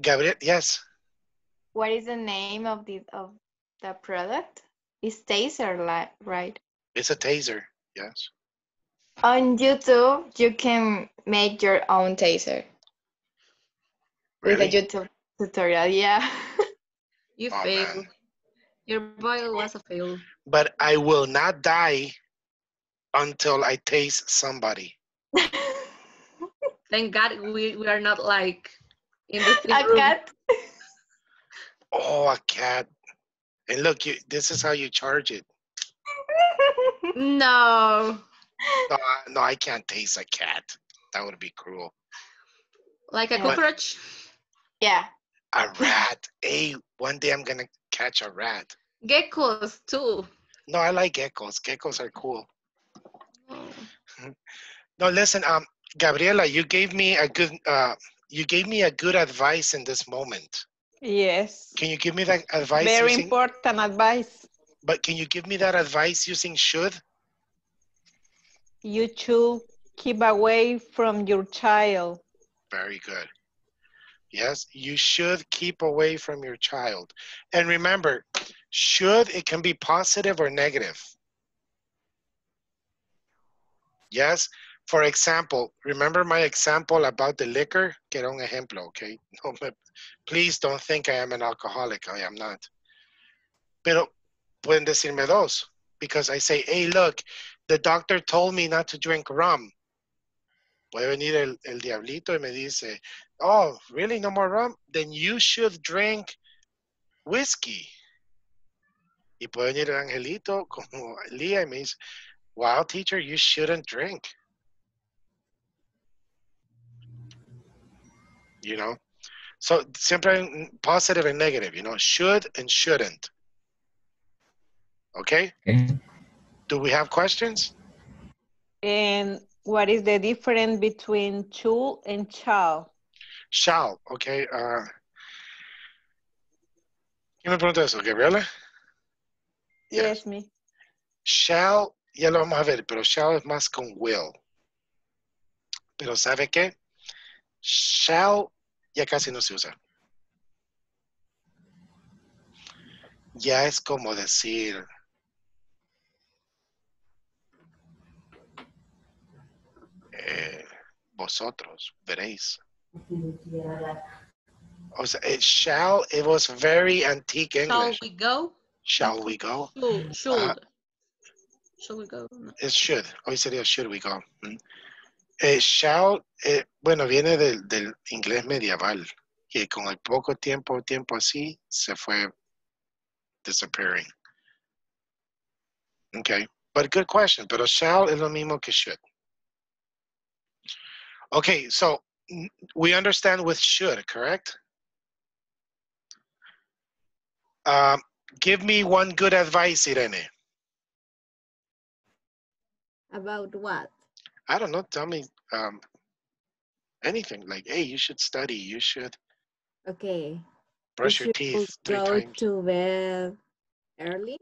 Gabriel, yes. What is the name of the of the product? It's taser, li- right? It's a taser. Yes. On YouTube, you can make your own taser with a YouTube tutorial. Yeah. You Oh, failed. man. Your boil was a fail. But I will not die until I taste somebody. Thank God we, we are not like in the same a room. cat. Oh, a cat. And look, you, this is how you charge it. No. No, I- no, I can't taste a cat. That would be cruel. Like a Yeah. cockroach. Yeah. A rat. hey, one day I'm gonna catch a rat. Geckos too. No, I like geckos. Geckos are cool. Oh. No, listen, um, Gabriela, you gave me a good uh you gave me a good advice in this moment. Yes. Can you give me that advice Very using important advice. but can you give me that advice using should? You should keep away from your child. Very good. Yes, you should keep away from your child. And remember, should, it can be positive or negative. Yes, for example, remember my example about the liquor? Que un ejemplo, okay? No, please don't think I am an alcoholic. I am not. Pero pueden decirme dos because I say, hey, look, the doctor told me not to drink rum. Puede venir el, el diablito y me dice, oh, really, no more rum? Then you should drink whiskey. Y puede venir el angelito como Lía y me dice, wow, teacher, you shouldn't drink. You know? So siempre positive and negative, you know, should and shouldn't. Okay? Okay. Do we have questions? And what is the difference between should and shall? Shall, okay. Uh, ¿Quién me pregunta eso? ¿Gabriela? Yes, me. Shall, ya lo vamos a ver, pero shall es más con will. Pero ¿sabe qué? Shall ya casi no se usa. Ya es como decir, eh, vosotros veréis. O sea, it shall, it was very antique Shall English. we go? Shall we go? Should. Should. Ah. We go? No. It should. Hoy sería should we go. Mm. Eh, shall, eh, bueno, viene del, del inglés medieval, que con el poco tiempo, tiempo así, se fue disappearing. Okay, but good question. Pero shall es lo mismo que should. Okay, so we understand with should, correct? Um, give me one good advice, Irene. About what? I don't know. Tell me um, anything like, hey, you should study. You should Okay. brush You your teeth three go times. to bed early.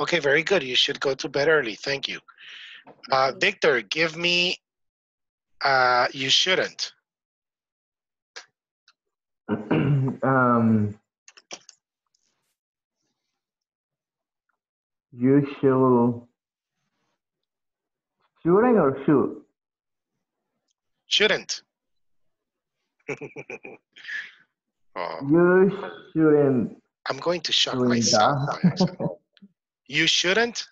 Okay, very good. You should go to bed early. Thank you. Uh, Victor, give me. Uh, you shouldn't. um, you should shouldn't or should Shouldn't. oh, you shouldn't I'm going to shock myself. by that. accident. You shouldn't.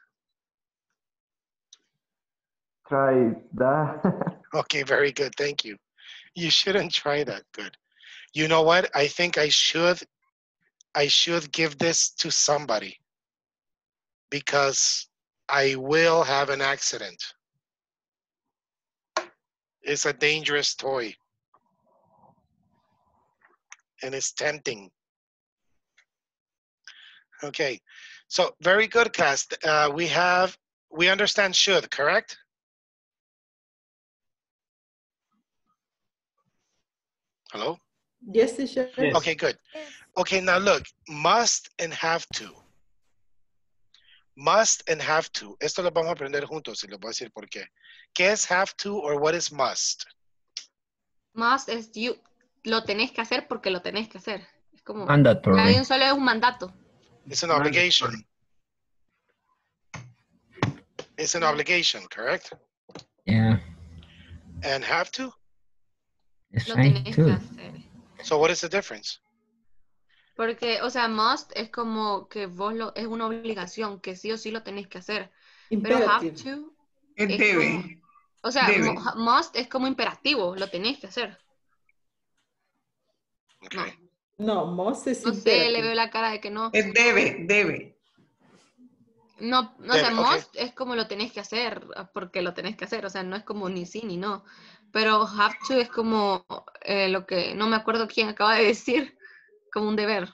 Try that Okay, very good. Thank you. You shouldn't try that. Good. You know what? I think I should I should give this to somebody because I will have an accident. It's a dangerous toy. And it's tempting. Okay. So very good, class. Uh, we have we understand should, correct? Hello? Yes, teacher. Yes. Okay, good. Okay, now look, must and have to. Must and have to. Esto lo vamos a aprender juntos y les voy a decir por qué. ¿Qué es have to or what is must? Must es you. Lo tenés que hacer porque lo tenés que hacer. Es como... Mandatory. Hay un solo es un mandato. It's an obligation. It's an obligation, correct? Yeah. And have to? Lo tenés que hacer. So what is the difference? Porque, o sea, must es como que vos lo, es una obligación, que sí o sí lo tenés que hacer. Pero have Imperative. to Es es debe. como- o sea, Debe. must es como imperativo, lo tenés que hacer. Okay. No, must es No sé, le imperative. veo la cara de que no. Es debe, debe. No, no, o sea, ok. must es como lo tenés que hacer, porque lo tenés que hacer, o sea, no es como ni sí ni no. Pero have to es como eh, lo que, no me acuerdo quién acaba de decir, como un deber.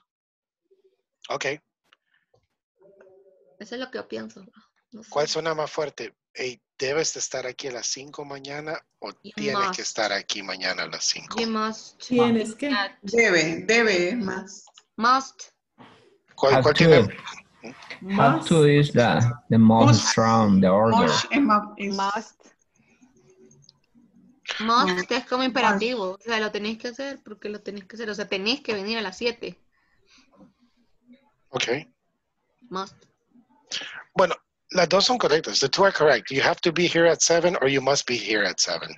Okay. Eso es lo que yo pienso. No sé. ¿Cuál suena más fuerte? Hey, ¿Debes de estar aquí a las 5 mañana o You tienes que estar aquí mañana a las 5? You must. Tienes que. Debe, debe más. Must. ¿Cuál, cuál tiene? Have Must. to is the, the most Must. from the order. Mush es Must. Must es como imperativo, o sea, lo tenés que hacer porque lo tenés que hacer, o sea, tenés que venir a las 7. Okay. Must. Bueno, las dos son correctas. The two are correct. You have to be here at 7 or you must be here at 7.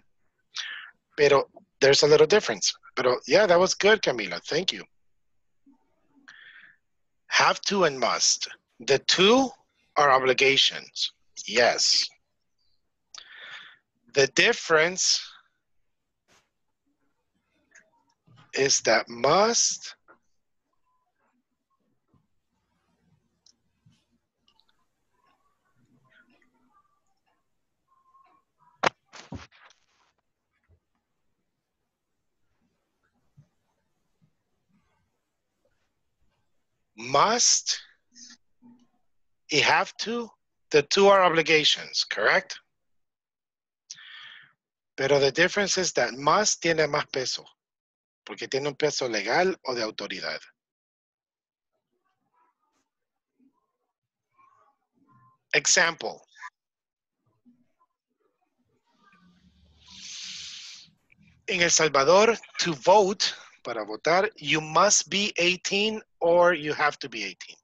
Pero there's a little difference. Pero yeah, that was good, Camila. Thank you. Have to and must. The two are obligations. Yes. The difference is that must must y have to, the two are obligations, correct? Pero the difference is that must tiene más peso, porque tiene un peso legal o de autoridad. Example. In El Salvador, to vote, para votar, you must be 18 or you have to be 18.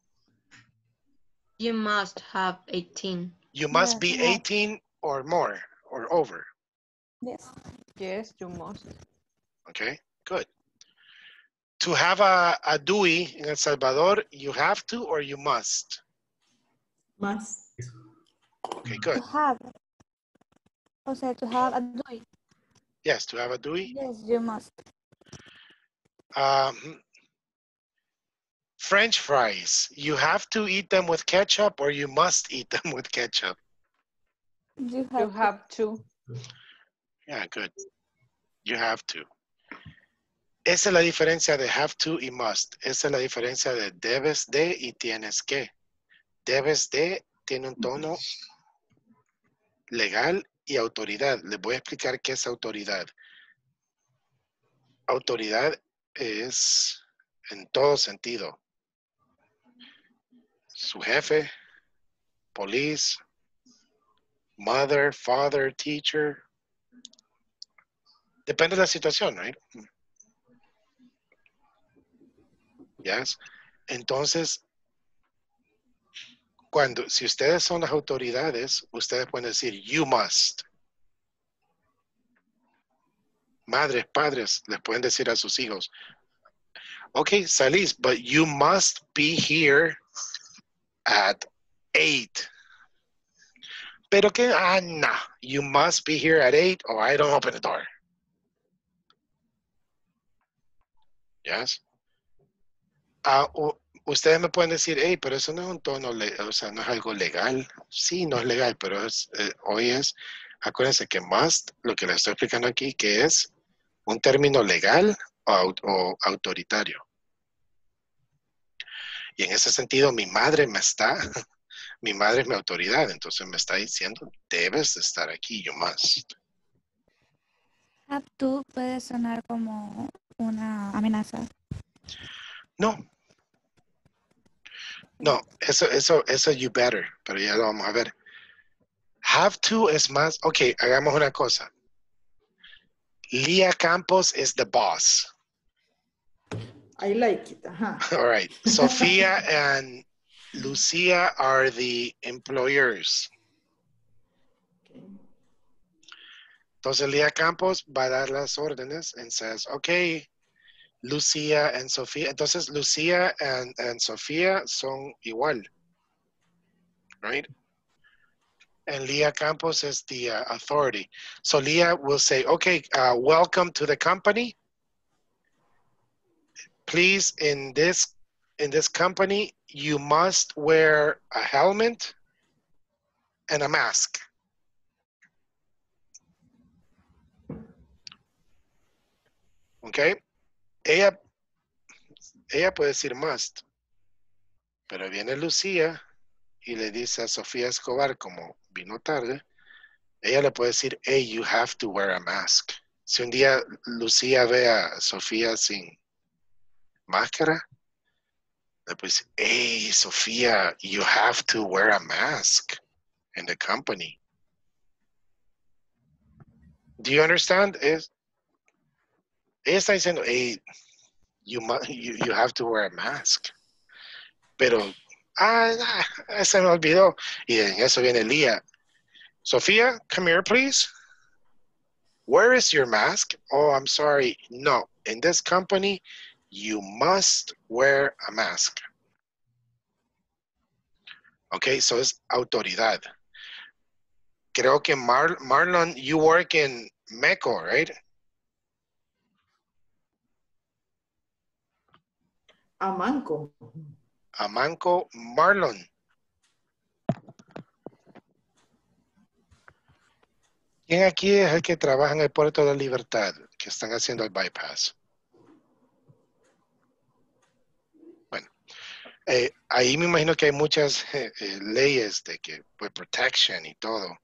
You must have 18. You must Yes, be yeah. 18 or more or over. Yes. Yes, you must. Okay, good. To have a, a DUI in El Salvador, you have to or you must. Must. Okay, good. To good. have. O sea, to have a DUI. Yes, to have a DUI. Yes, you must. Um, French fries, you have to eat them with ketchup or you must eat them with ketchup. You have. You have to. Yeah, good. You have to. Esa es la diferencia de have to y must. Esa es la diferencia de debes de y tienes que. Debes de tiene un tono legal y autoridad. Les voy a explicar qué es autoridad. Autoridad es en todo sentido. Su jefe, police, mother, father, teacher. Depende de la situación, right? Yes. Entonces, cuando, si ustedes son las autoridades, ustedes pueden decir, you must. Madres, padres, les pueden decir a sus hijos, okay, salís, but you must be here at eight. Pero que, ah, no, you must be here at eight or I don't open the door. Yes. Ah, ustedes me pueden decir, hey, pero eso no es un tono, o sea, no es algo legal. Sí, no es legal, pero es, eh, hoy es, acuérdense que must, lo que les estoy explicando aquí, que es un término legal o, au- o autoritario. Y en ese sentido, mi madre me está, mi madre es mi autoridad, entonces me está diciendo, debes de estar aquí, you must. Have to puede sonar como una amenaza. No. No, eso, eso, eso you better, pero ya lo vamos a ver. Have to es más, ok, hagamos una cosa. Lía Campos is the boss. I like it. Uh-huh. Ajá. All right. Sofia and Lucia are the employers. Entonces Lía Campos va a dar las órdenes and says, okay, Lucia and Sofía. Entonces Lucia and, and Sofía son igual. Right? And Leah Campos is the uh, authority. So Leah will say, okay, uh, welcome to the company. Please, in this in this company, you must wear a helmet and a mask. Okay? Ella, ella puede decir must, pero viene Lucía y le dice a Sofía Escobar, como vino tarde, ella le puede decir, hey, you have to wear a mask. Si un día Lucía ve a Sofía sin máscara, le puede decir, hey, Sofía, you have to wear a mask in the company. Do you understand? Es, ella está diciendo, hey, you, you, you have to wear a mask. Pero, ah, ah, se me olvidó. Y en eso viene Lía. Sofía, come here, please. Where is your mask? Oh, I'm sorry. No, in this company, you must wear a mask. Okay, so es autoridad. Creo que Mar Marlon, you work in MECO, right? Amanco. Amanco Marlon. ¿Quién aquí es el que trabaja en el puerto de Libertad, que están haciendo el bypass? Bueno, eh, ahí me imagino que hay muchas eh, eh, leyes de que, pues, protection y todo.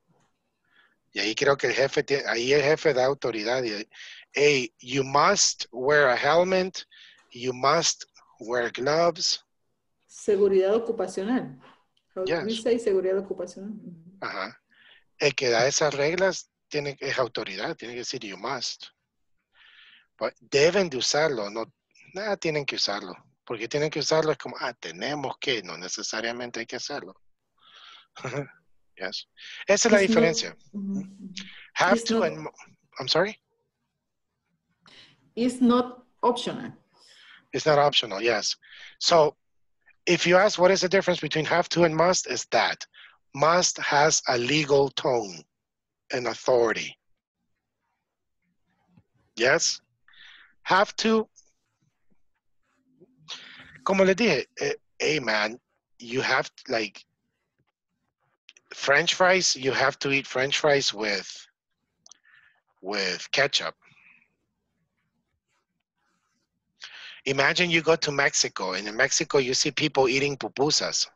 Y ahí creo que el jefe, ahí el jefe da autoridad. Y, hey, you must wear a helmet, you must wear gloves. Seguridad ocupacional. How we Yes. say seguridad ocupacional? Ajá. El que da esas reglas tiene, es autoridad, tiene que decir you must. But deben de usarlo, no, nada tienen que usarlo. Porque tienen que usarlo es como, ah, tenemos que, no necesariamente hay que hacerlo. yes. Esa es la It's not- diferencia. Have it's to not- and, I'm sorry? It's not optional. It's not optional, yes. So if you ask what is the difference between have to and must, is that must has a legal tone and authority. Yes? Have to, como le dije, eh, hey man, you have like French fries, you have to eat French fries with with ketchup. Imagine you go to Mexico, and in Mexico you see people eating pupusas.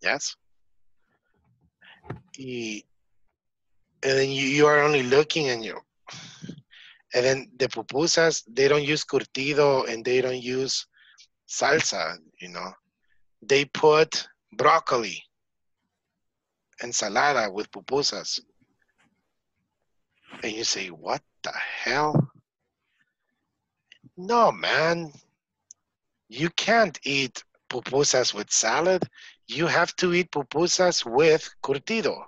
Yes? And then you, you are only looking and you and then the pupusas, they don't use curtido and they don't use salsa, you know. They put broccoli, and ensalada with pupusas. And you say, what the hell? No, man. You can't eat pupusas with salad. You have to eat pupusas with curtido.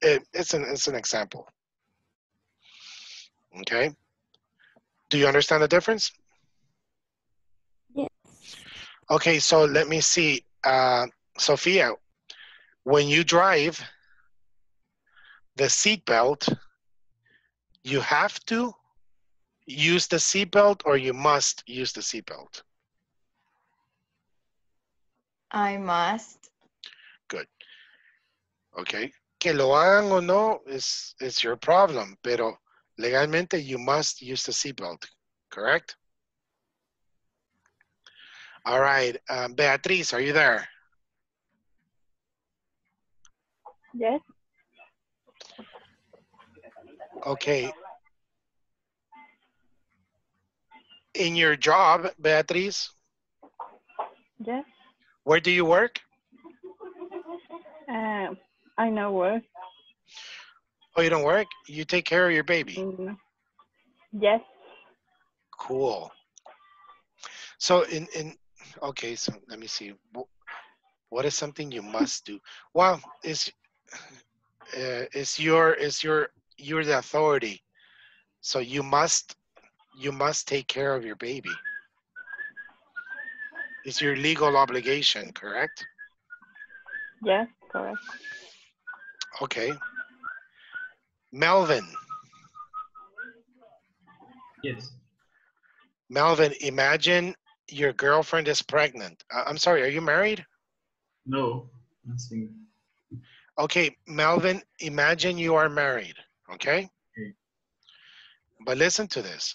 It- it's an it's an example. Okay. Do you understand the difference? Yes. Okay, so let me see. Uh, Sophia, when you drive, the seatbelt, you have to use the seatbelt or you must use the seatbelt. I must. Good. Okay. Que lo hagan o no is, is your problem, pero legalmente you must use the seatbelt, correct? All right. Um, Beatriz, are you there? Yes. Okay. In your job, Beatriz, Yes. where do you work? Uh, I know work. Oh, you don't work? You take care of your baby. Mm, Yes. Cool. So in in okay, so let me see. What is something you must do? Well, is uh, is your is your you're the authority, so you must you must take care of your baby. It's your legal obligation, correct? Yes, correct. Okay. Melvin, Yes. Melvin, imagine your girlfriend is pregnant. Uh, I'm sorry, are you married? No. Nothing. Okay, Melvin, imagine you are married, okay? Okay. But listen to this.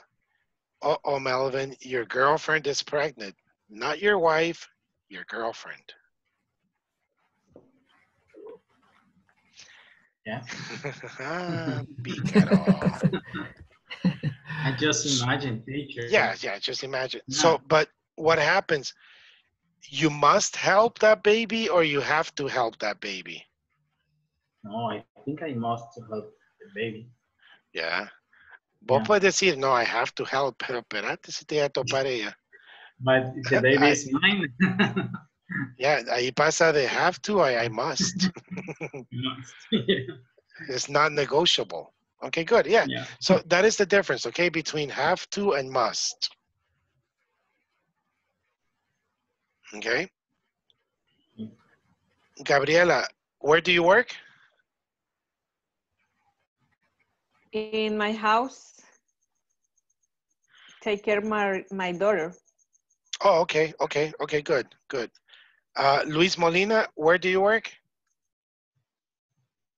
Uh oh, Melvin, your girlfriend is pregnant. Not your wife, your girlfriend. Yeah. Ah. I just imagine teacher. yeah, yeah, just imagine. So, but what happens? You must help that baby or you have to help that baby. No, I think I must help the baby. Yeah. Vos Yeah. puedes decir, no, I have to help, pero espérate si te voy a topar ella. But the baby is mine. Yeah, ahí pasa de have to, I, I must. It's not negotiable. Okay, good. Yeah. Yeah. So that is the difference, okay, between have to and must. Okay. Gabriela, where do you work? In my house, take care my my daughter. Oh, okay, okay, okay, good, good. Uh, Luis Molina, where do you work?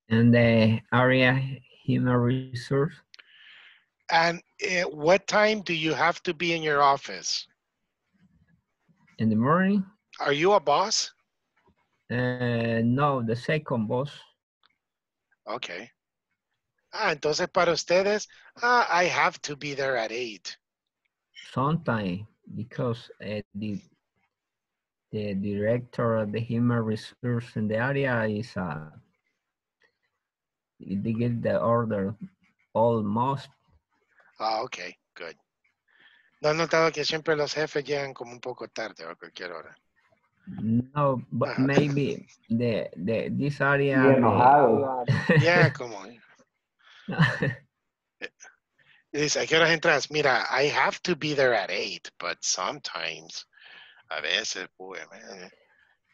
In the area human resource And uh, what time do you have to be in your office? in the morning. Are you a boss? Uh, no, the second boss. Okay. Ah, entonces para ustedes, ah, I have to be there at eight. Sometimes because uh, the the director of the human resource in the area is uh, they get the order almost Ah, okay, good. ¿No has notado que siempre los jefes llegan como un poco tarde o a cualquier hora? no, but maybe the the this area. Bien the- enojado. Yeah, como. Dice, ¿a qué horas entras? Mira, I have to be there at eight, but sometimes, a veces, pues,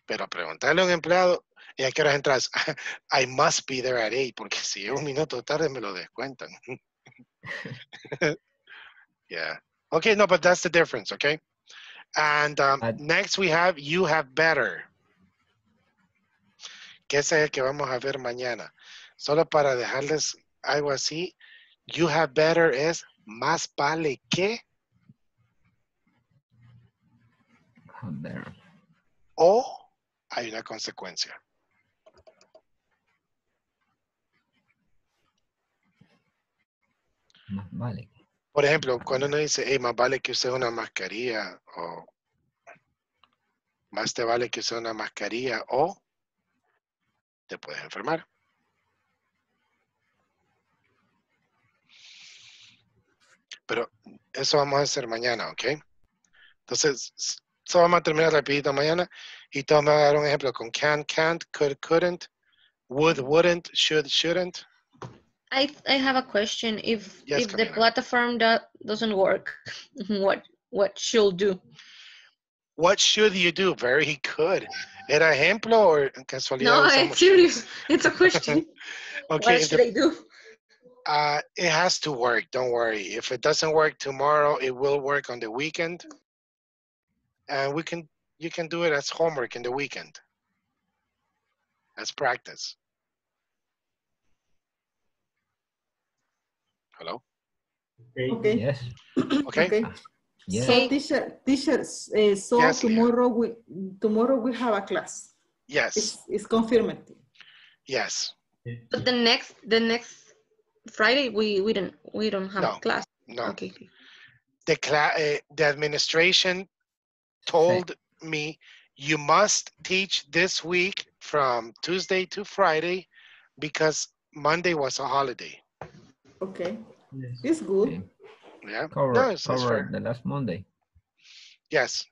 pero preguntarle a un empleado, ¿y a qué horas entras? I must be there at eight, porque si es un minuto tarde me lo descuentan. yeah. Okay, no, but that's the difference, okay? And um, next we have you have better. Que ese es el que vamos a ver mañana. Solo para dejarles algo así, you have better es más vale que o hay una consecuencia. Más vale. Por ejemplo, cuando uno dice, hey, más vale que use una mascarilla o más te vale que use una mascarilla o te puedes enfermar. Pero eso vamos a hacer mañana, ¿ok? Entonces, s- so vamos a terminar rapidito mañana y todos me van a dar un ejemplo con can, can't, could, couldn't, would, wouldn't, should, shouldn't. I I have a question. If Yes, if the platform do, doesn't work, what what should do? What should you do? Very good. ¿Era ejemplo o casualidad? No, I'm serious. It's a question. Okay, what should the- I do? Uh, it has to work. Don't worry. If it doesn't work tomorrow, it will work on the weekend. And we can, you can do it as homework in the weekend. As practice. Hello? Okay. Yes. Okay. Okay. Yes. So teacher, teachers, uh, so Yes, Leah. tomorrow we tomorrow we have a class. Yes. It's, it's confirmed. Yes. But the next the next Friday we we don't we don't have No, class. No. Okay. The cla- uh, the administration told me you must teach this week from Tuesday to Friday because Monday was a holiday. Okay. It's good. Yeah. Cover, no, it's, it's cover fair. the last Monday. Yes.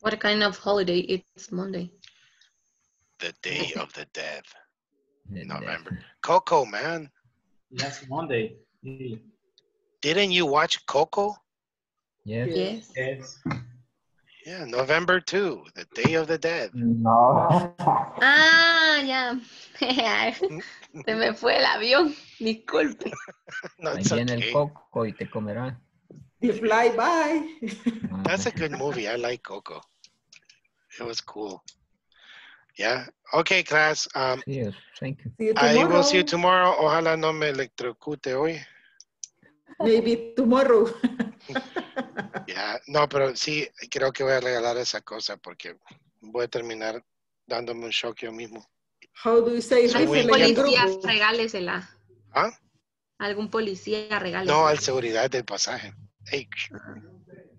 What kind of holiday? It's Monday. The Day of the Dead. The November. Coco, man. Last Monday. Yeah. Didn't you watch Coco? Yes. Yes. Yes. Yeah, November 2, the Day of the Dead. No. Ah, ya. Se me fue el avión. Disculpe. No, Ahí it's viene okay. el coco y te comerá. The flyby. That's a good movie. I like Coco. It was cool. Yeah. Okay, class. Um, Yes, thank you. See you I will see you tomorrow. Ojalá no me electrocute hoy. Maybe tomorrow. Ya, no, pero sí, creo que voy a regalar esa cosa porque voy a terminar dándome un shock yo mismo. How do you say inquieto. Policía, grupo? regálesela. ¿Ah? Algún policía, regálesela. No, al seguridad del pasaje. Hey,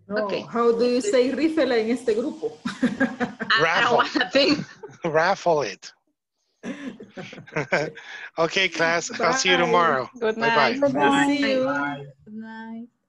No, Okay. how do you say rifle en este grupo? I don't raffle. Wanna think. raffle it. okay, class. I'll see you tomorrow. Good Bye-bye. night. Good night. See you. Bye. Good night. Bye.